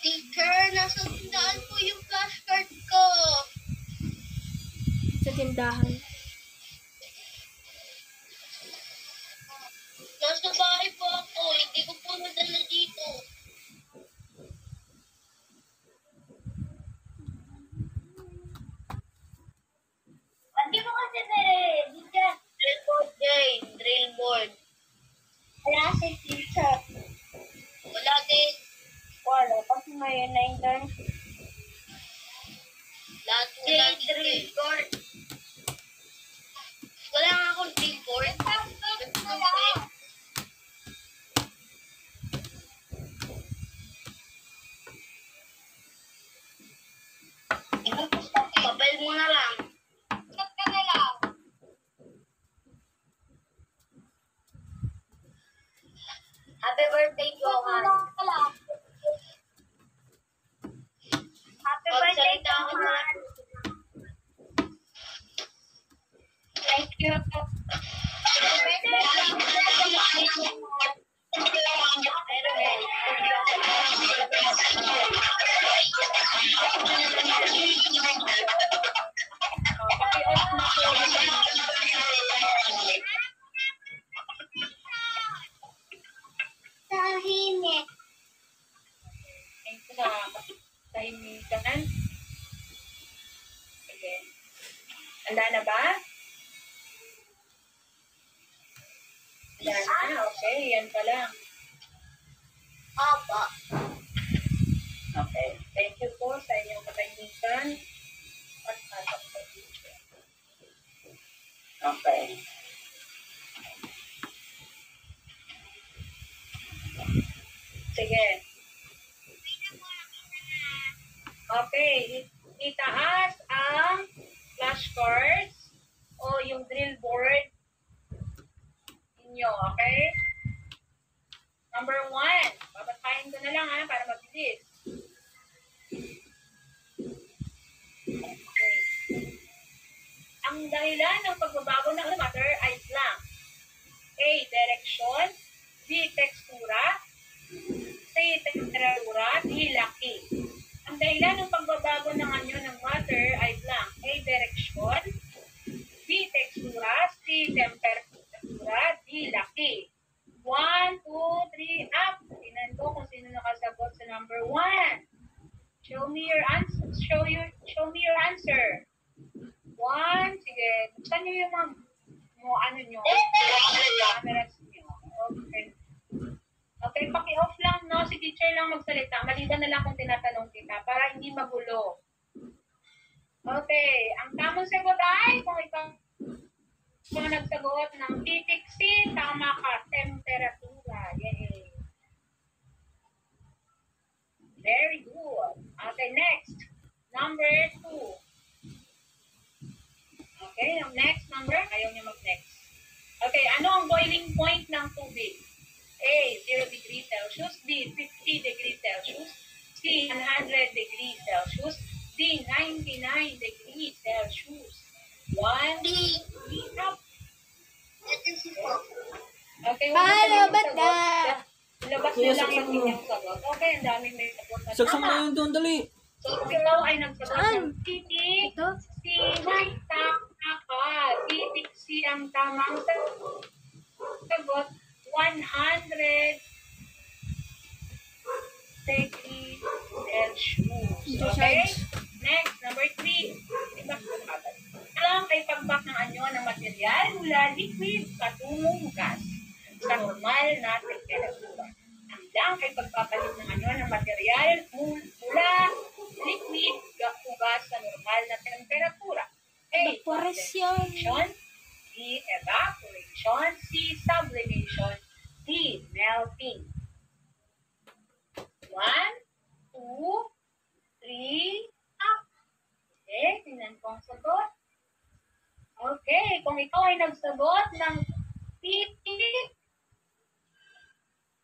Teacher, nasa tindaan po yung flashcard ko.
Sa tindahan.
Show your show me your answer. One, sige. Buksan niyo yung mga mo ano niyo. Cameras niyo. Okay. Okay, paki-off lang, no? Si teacher lang magsalita. Maliban na lang kung tinatanong kita para hindi magulo. Okay, ang tamang sagot ay kung ikaw kung nagsagot ng titik C, tama ka, temperatura. Yay! Very good. Okay, next. Number two. Okay, yung next number, ayaw niya mag-next. Okay, ano ang boiling point ng tubig? A, 0 degrees Celsius. B, 50 degrees Celsius. C, 100 degrees Celsius. D, 99 degrees Celsius. One,
D.
three, up. Okay,
Paano
sagot.
na?
Ilabas
Kuya,
mo lang yung inyong sagot. Okay, ang daming may sagot
Saksak na yun doon, dali.
So, ikaw ay nagsagot ng titik,
Ito?
si may tama ka. Titik si ang tamang sagot. 100 degrees Celsius. Okay? Next, number three. Ibak ko agad. Alam kay pagbak ng anyo ng material mula liquid patungong gas sa normal na temperatura. Ang kay pagpapalit ng anyo ng material mul- mula liquid ga- o gas sa normal na temperatura. A.
Evaporation.
B. Evaporation. C. Sublimation. D. Melting. One, two, three, up. Okay, tingnan ko ang sagot. Okay, kung ikaw ay nagsagot ng titik,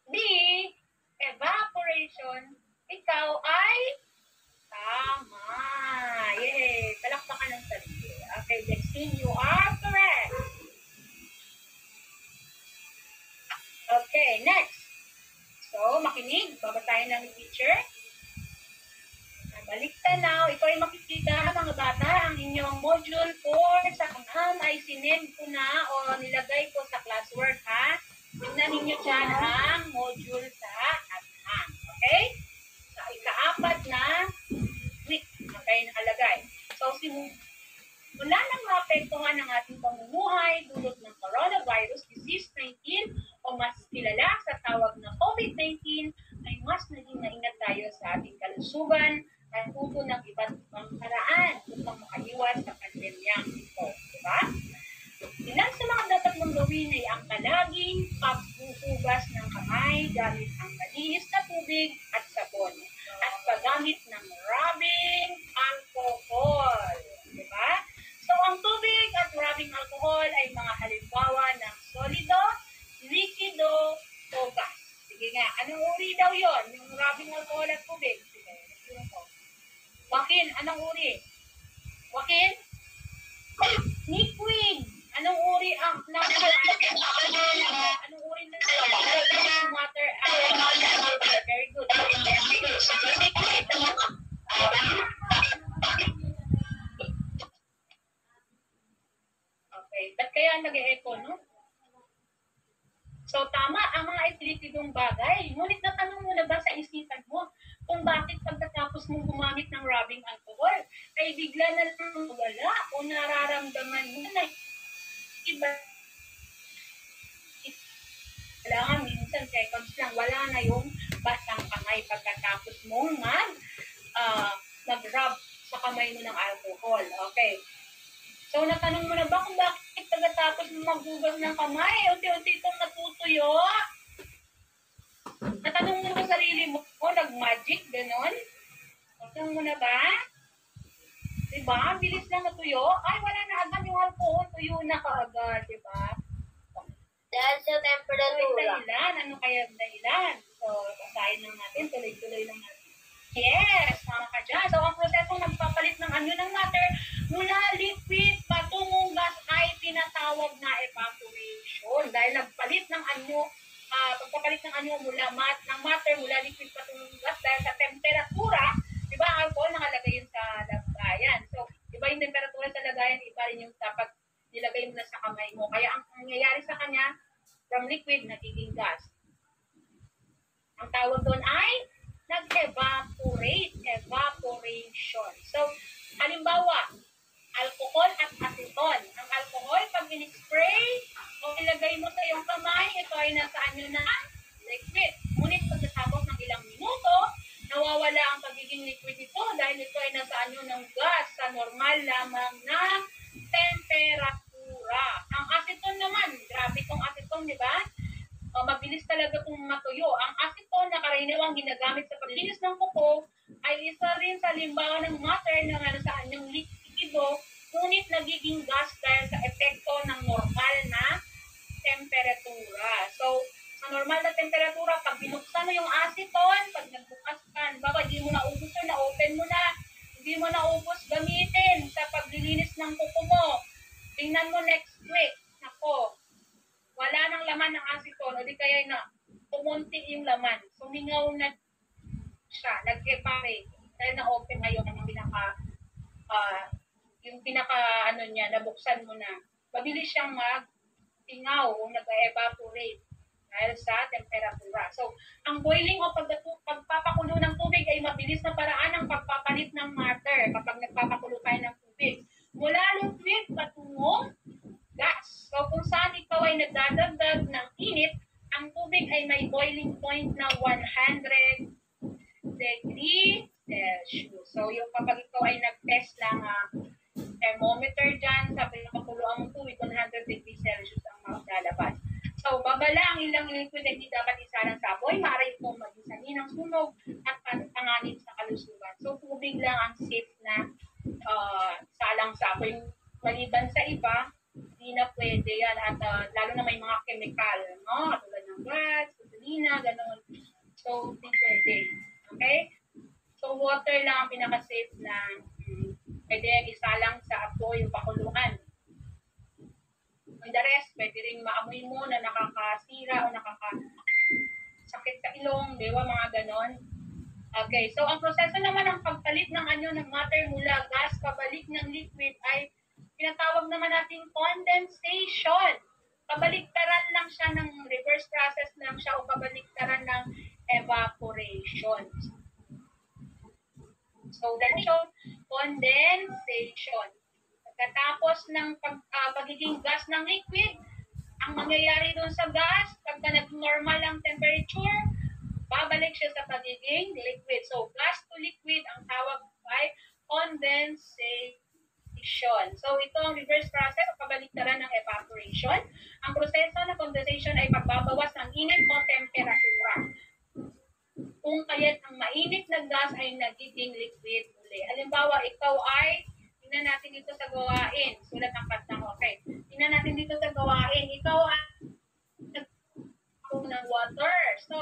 B, evaporation, ikaw ay tama. Yay! Palakpakan ng sarili. Okay, Dexine, you are correct. Okay, next. So, makinig. Babatayin ng teacher. Balik tanaw. Ito ay makikita mga bata. Ang inyong module 4 sa kanam ay sinend ko na o nilagay ko sa classwork ha. Tingnan ninyo dyan ang module sa kanam. Okay? Ikaapat na week ang kayo nakalagay. So, simu mula nang maapektuhan ng ating pamumuhay dulot ng coronavirus disease 19 o mas kilala sa tawag na COVID-19 ay mas naging maingat tayo sa ating kalusugan at tuto ng iba't ibang paraan upang makaiwas sa pandemyang ito. Diba? Ilan sa mga dapat mong gawin ay ang palaging paghuhugas ng kamay gamit ang malinis na tubig rin sa limbawa ng matter na nga nasaan yung likido, ngunit nagiging gas dahil sa epekto ng normal na temperatura. So, sa normal na temperatura, pag binuksan mo yung aceton, pag nagbukas ka, baka hindi mo naubos yun, na-open mo na, hindi mo naubos gamitin sa paglilinis ng kuko mo. Tingnan mo next week. Nako, wala nang laman ng aceton, o di kaya na pumunti yung laman. Sumingaw na siya, nag-evaporate. Dahil na-open ngayon ang pinaka, ah, yung pinaka, ano niya, nabuksan mo na. Mabilis siyang mag-tingaw o nag-evaporate dahil sa temperatura. So, ang boiling o pagdatu- pagpapakulo ng tubig ay mabilis na paraan ng pagpapalit ng matter kapag nagpapakulo tayo ng tubig. Mula liquid patungong gas. So, kung saan ikaw ay nagdadagdag ng init, ang tubig ay may boiling point na 100 degree Celsius. So, yung kapag ikaw ay nag-test lang ah, thermometer dyan, sa pinapakuluan mong tubig, 100 degree Celsius ang maglalabas. So, babala ang ilang liquid na hindi dapat isalang sa apoy, maaari itong maging sanhi ng sunog at pantanganin sa kalusugan. So, tubig lang ang safe na uh, salang sa apoy. Maliban sa iba, hindi na pwede yan. At ah, lalo na may mga chemical, no? Tulad ng gas, gasolina, ganun. So, hindi pwede. Okay? So, water lang ang pinaka-safe na mm, pwede isalang sa apoy yung pakuluan. And the rest, pwede rin maamoy mo na nakakasira o nakakasakit sa ilong, di ba, mga ganon. Okay, so ang proseso naman ng pagpalit ng anyo ng matter mula gas pabalik ng liquid ay tinatawag naman natin condensation. Kabaliktaran lang siya ng reverse process lang siya o kabaliktaran ng evaporation. So, yung condensation. Pagkatapos ng pag, ah, pagiging gas ng liquid, ang mangyayari doon sa gas, pagka nag-normal ang temperature, babalik siya sa pagiging liquid. So, gas to liquid ang tawag ay condensation. So, ito ang reverse process o kabaliktaran ng evaporation. Ang proseso ng condensation ay pagbabawas ng init o temperatura. Kung kaya't ang mainit na gas ay nagiging liquid uli. Halimbawa, ikaw ay Tingnan natin dito sa gawain. Sulat ang patang, okay. Tingnan natin dito sa gawain. Ikaw ay ng water. So,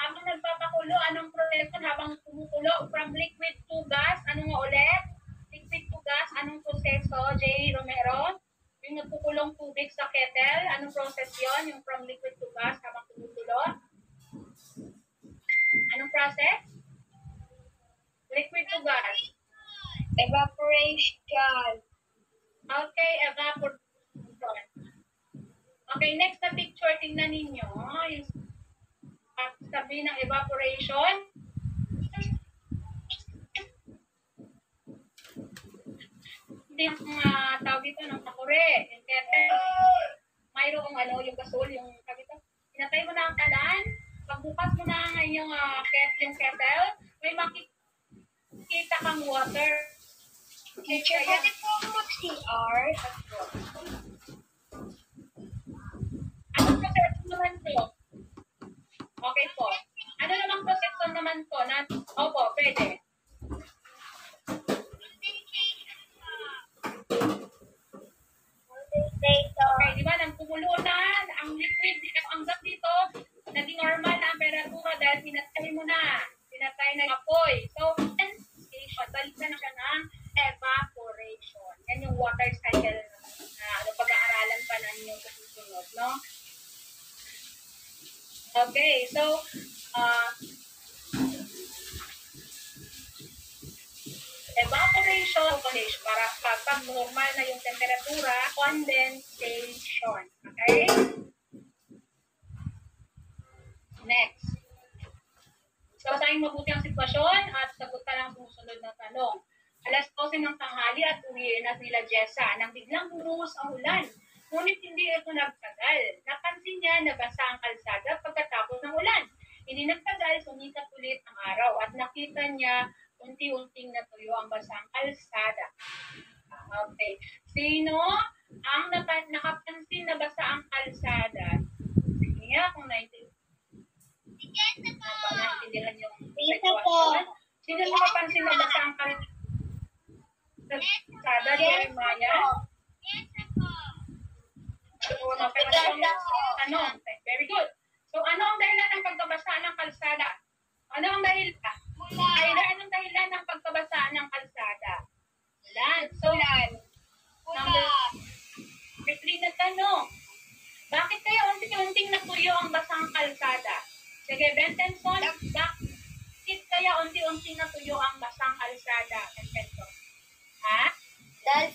habang nagpapakulo, anong proseso habang kumukulo from liquid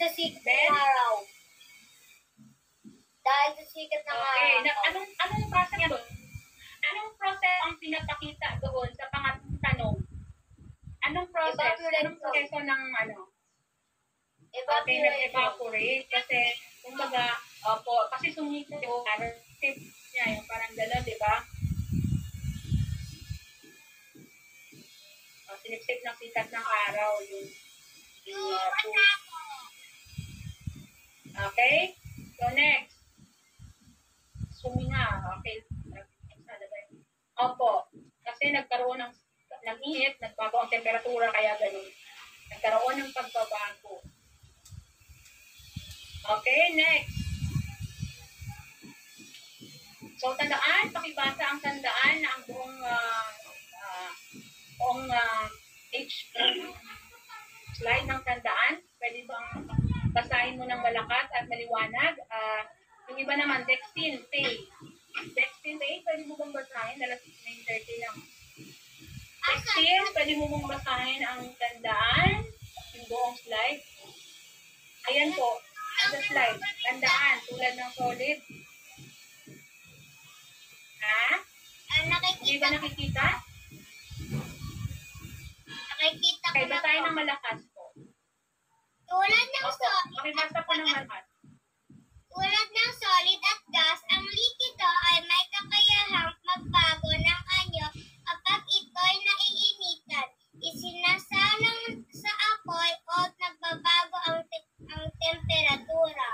sa
sikat ng araw. Dahil sa sikat ng
Okay.
araw.
Na, anong, anong process nga doon? Anong process ang pinapakita doon sa pangatlong tanong? Anong process?
Evaporate
Anong proseso ng ano? Okay,
Evaporation.
nag-evaporate kasi, kumbaga, opo, kasi sumikot yung tip niya, yung parang gano'n, di ba? Sinipsip ng sikat ng araw, yung, yung uh. Okay? So, next. Suminga. Okay. Opo. Kasi nagkaroon ng, ng init, nagbago ang temperatura, kaya ganun. Nagkaroon ng pagbabago. Okay, next. So, tandaan, pakibasa ang tandaan na ang buong uh, uh, buong uh, H slide ng tandaan. Pwede bang basahin mo ng malakas at maliwanag? Ah, yung iba naman, Dextin, Pay. Dextin, Pay, pwede mo bang basahin? Alas 9.30 lang. Dextin, pwede mo bang basahin ang tandaan? Yung buong slide? Ayan po, sa slide. Tandaan, tulad ng solid. Ha? Hindi
nakikita,
ba nakikita?
nakikita ko
Okay,
na
basahin
po.
ng malakas.
Tulad ng
Opo,
solid,
makibasa po ng malakas.
tulad ng solid at gas, ang likido ay may kakayahang magbago ng anyo kapag ito'y naiinitan. Isinasalang sa apoy o nagbabago ang, te- ang temperatura.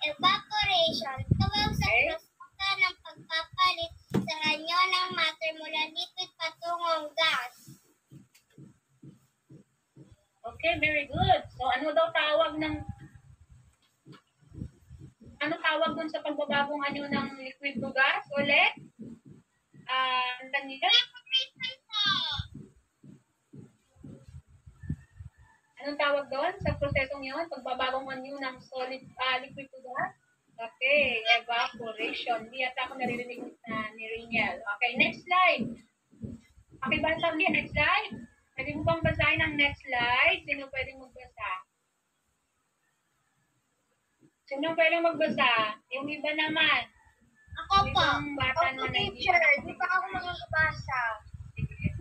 Evaporation, tawag sa
Okay.
proseso ng pagpapalit sa anyo ng matter mula liquid patungong gas.
Okay, very good. So, ano daw tawag ng... Ano tawag dun sa pagbabagong ano ng liquid to gas? Ulit? Ah, ang kanila? Anong tawag doon sa prosesong yun? Pagbabagong anyo ng solid ah, liquid to gas? Okay, evaporation. Hindi yata ako naririnig na ni Riniel. Okay, next slide. Pakibasa mo next slide. Pwede mo bang basahin ang next slide? Sino pwedeng magbasa? Sino pwedeng magbasa? Yung iba naman.
Ako
Yung
po.
bata
Ako,
na
teacher. Di pa ako makakabasa.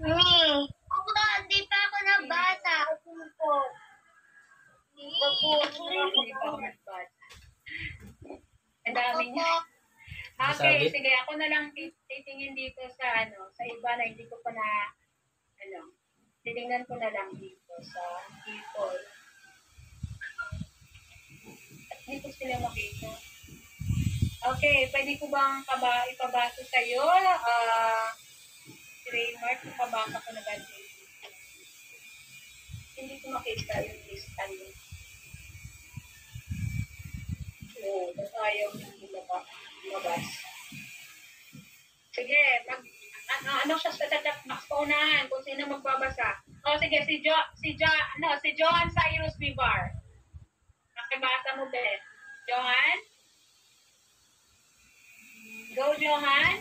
Me. Ako na, di pa ako nabasa. Ako po. Ako
Hindi pa ako nagbasa. Ang dami niya. Okay, sige. Ako na lang tit- titingin dito sa ano, sa iba na hindi ko pa na, titingnan ko na lang dito sa people. At ko sila makita. Okay, pwede ko bang kaba, ipabasa sa'yo? Ah, si Raymart, ipabasa ko na ba dito? Hindi ko makita yung lista niyo. Oo, ba't ayaw hindi lumabas? Sige, mag, ano, ano siya sa tatak, mas paunahan kung sino magbabasa. O sige, si Jo, si Jo, ano, si Johan Cyrus Vivar. Nakibasa mo, Beth. Johan? Go, Johan.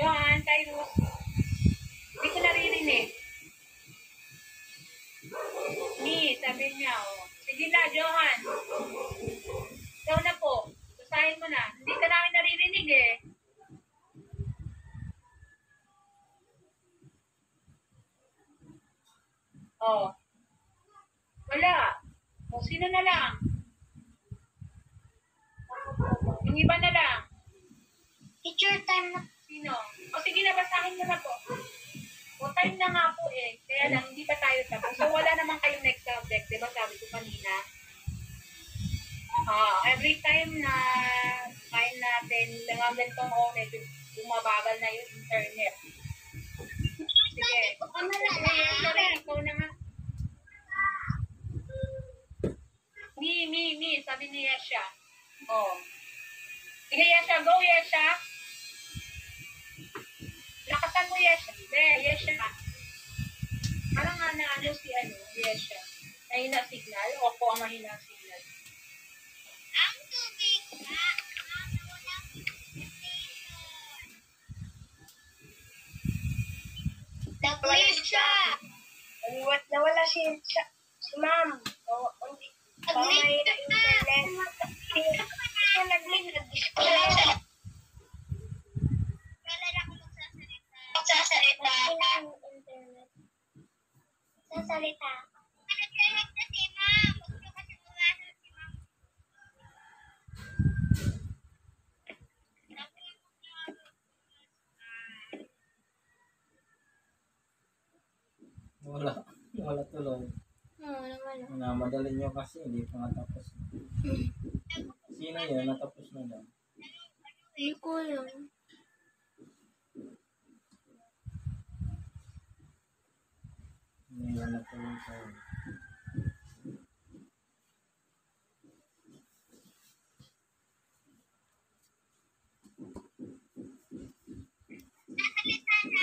Johan Cyrus. Hindi ko naririnig. Ni, sabi niya, oh. Sige na, Johan. Ikaw na po. Basahin mo na. Hindi ka namin naririnig eh. Oh. Wala. O, sino na lang? Yung iba na lang.
Teacher time na.
Sino? O sige na, basahin mo na po. O time na nga po eh. Kaya lang, hindi pa tayo tapos. So wala naman kayong next subject. Diba sabi ko kanina? Ah, every time na kain natin, mga ganitong o medyo bumabagal na yung internet. Sige.
Ako na
Sige,
lang.
sorry, ikaw na nga. Mi, mi, mi, sabi ni Yesha. Oh. Sige, Yesha, go, Yesha. Lakasan mo, Yesha. Be, Yesha. Parang nga na ano si ano, Yesha. Mahina signal o ako ang mahina signal.
Nag-leave siya.
Nawala, nawala si, si, si ma'am. O, hindi.
Nag-leave
na internet. Siya nag-leave, nag-display.
Kailan ako magsasalita? Magsasalita. internet. Magsasalita. Nag-connect na si ma'am. Huwag niyo kasi bumasan si ma'am.
Wala. Wala tuloy.
Oo naman. ah.
Namadali nyo kasi, hindi pa nga tapos. Sino yun? Natapos na daw.
Hindi ko alam.
Hindi na tuloy sa'yo.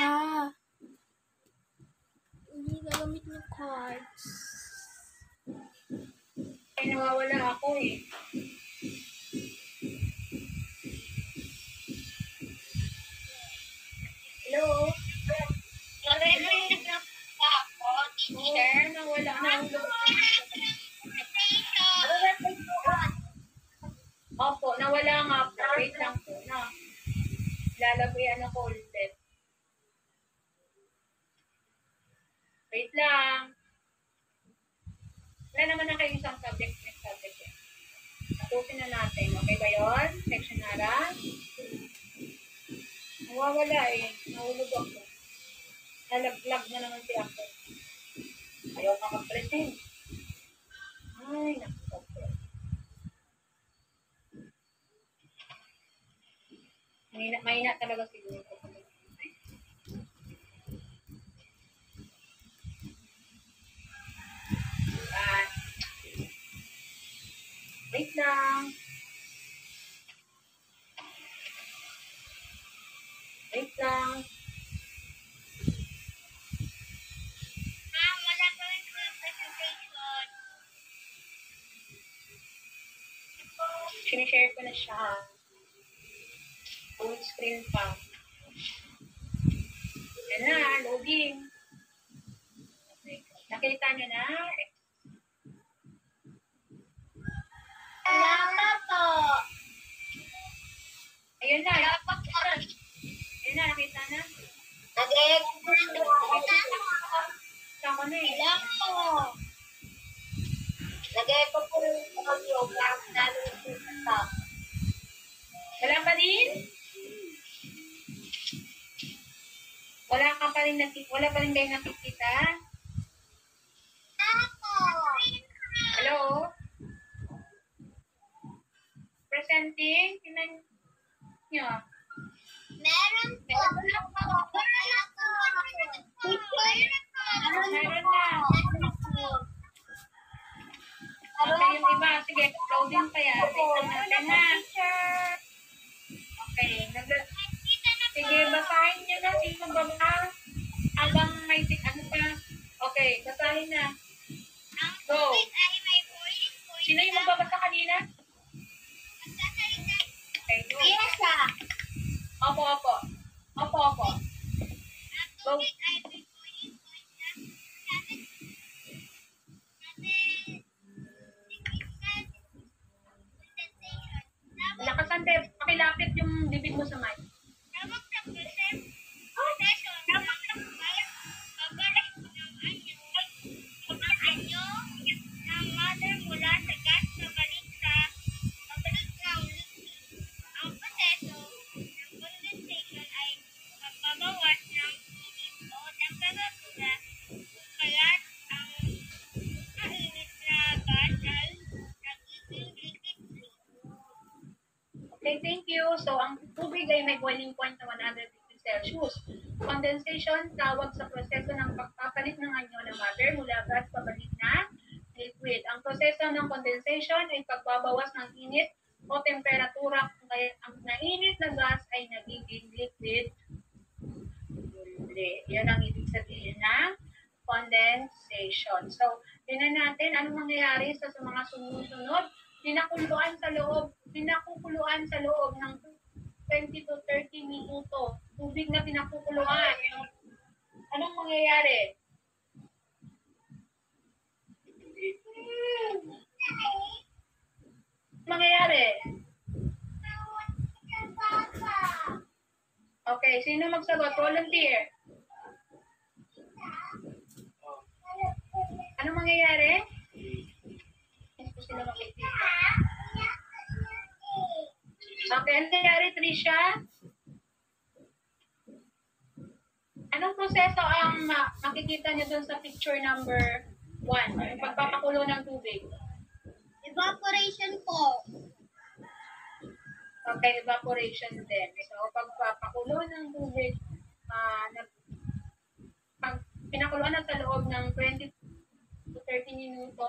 Ah. Hindi cards.
Ay, nawawala ako eh.
Hello? Narinig na ako, teacher.
Nawala na ang Opo, nawala nga po. Wait lang po. Na. Lalabayan ako ulit. Wait lang. Wala naman na kayo isang subject, next subject eh. Tapusin na natin. Okay ba yun? Section nara? Nawawala eh. Nahulog ako. Nalaglag na naman si ako. Ayaw ka mag-present. Ay, naku. Mahina, mahina talaga siguro. Ah. Wait lang. Wait lang.
Ma'am, wala pa rin yung presentation.
Sinishare ko na siya. Full screen pa. loading. Okay. Nakita nyo na?
Salamat po.
Ayun na.
Salamat po.
Ayun na, nakita na.
Nag-explain po.
Saan ko na eh.
Po. Nag-echo po yung audio. Kaya lalo po sa
Wala pa din? Wala ka pa rin nakikita? Wala pa rin kayo nakikita?
Ako.
Hello? Presenting? Tingnan nyo.
Meron po. Meron po.
Meron na. Okay, yung iba. Sige, loading pa yan. Lang natin na. Okay. Sige, basahin nyo na. Sino ba ba? Habang may tik, ano pa? Okay, basahin na.
Ay
may boiling point na 100 degrees Celsius. Condensation, tawag sa proseso ng pagpapalit ng anyo ng water mula gas pabalik na liquid. Ang proseso ng condensation ay pagbabawas ng init o temperatura kung kaya ang nainit na gas ay nagiging liquid. Yan ang ibig sabihin ng condensation. So, tingnan natin anong mangyayari sa mga sumusunod. Pinakuluan sa loob, pinakukuluan sa loob ng 20 to 30 minuto. Tubig na pinakukuluan. Anong mangyayari? Mangyayari? Okay, sino magsagot? Volunteer. Anong mangyayari? Gusto sila mag-isip. Okay, ano nangyari, Trisha? Anong proseso ang ma- makikita niyo dun sa picture number 1? Yung pagpapakulo ng tubig.
Evaporation po.
Okay, evaporation din. So, pagpapakulo ng tubig, ah, nag, pag pinakuluan na sa loob ng 20 to 30 minuto,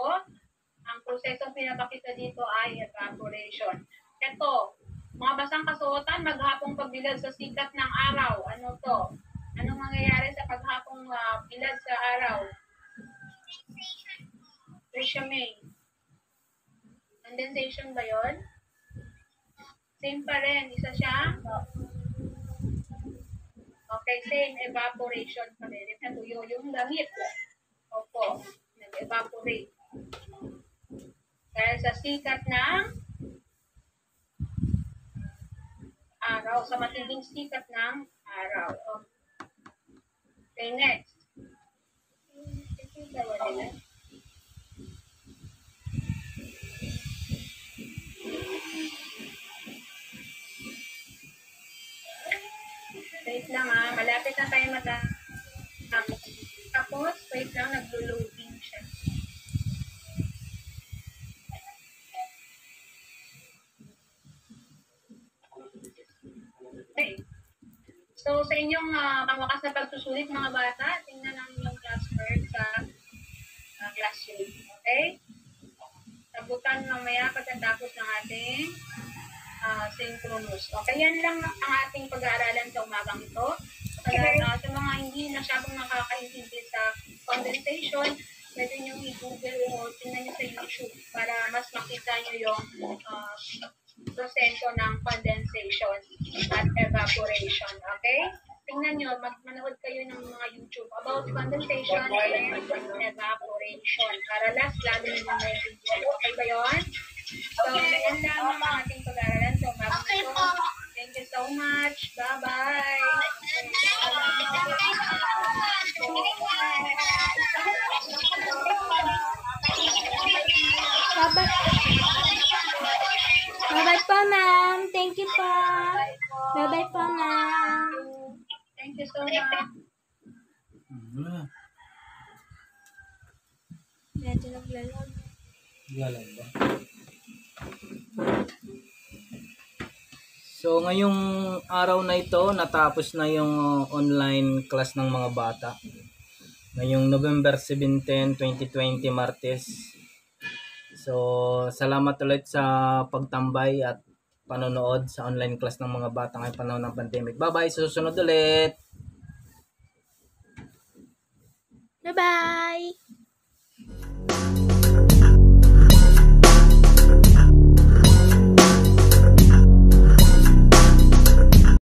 ang prosesong pinapakita dito ay evaporation. Ito, mga basang kasuotan, maghapong pagbilad sa sikat ng araw. Ano to? Anong mangyayari sa paghapong ah, bilad sa araw? May. Condensation ba yon? Same pa rin. Isa siya? Okay, same. Evaporation pa rin. Natuyo yung damit. Opo. Nag-evaporate. Dahil sa sikat ng araw. Sa matinding sikat ng araw. Okay, next. Ito yung. Wait lang ah, malapit na tayo matapos. Tapos, wait lang, naglo-loading siya. Okay. So, sa inyong uh, pangwakas na pagsusulit, mga bata, tingnan ang inyong classwork sa uh, classroom. Okay? Sabutan mamaya pagkatapos ng ating uh, synchronous. Okay, yan lang ang ating pag-aaralan sa umagang ito. Kaya uh, sa mga hindi masyadong nakakaintindi sa condensation, pwede nyo i-google o tingnan nyo sa YouTube para mas makita nyo yung uh, proseso ng condensation at evaporation. Okay? Tingnan nyo, mag manood kayo ng mga YouTube about condensation and evaporation. Para last, lalo nyo na yung video. Okay ba yun? So, ganyan lang ang ating pag-aaralan. So,
Okay
mag-
po.
Thank you so much.
Bye-bye. Bye-bye po, ma'am. Thank you po. Bye-bye po, ma'am.
Thank you so much.
Mhm.
Medyo naglalag.
Galang ba? So, ngayong araw na ito, natapos na yung online class ng mga bata. Ngayong November 17, 2020, Martes. So, salamat ulit sa pagtambay at panonood sa online class ng mga bata ngayong panahon ng pandemic. Bye-bye, susunod ulit.
Bye-bye.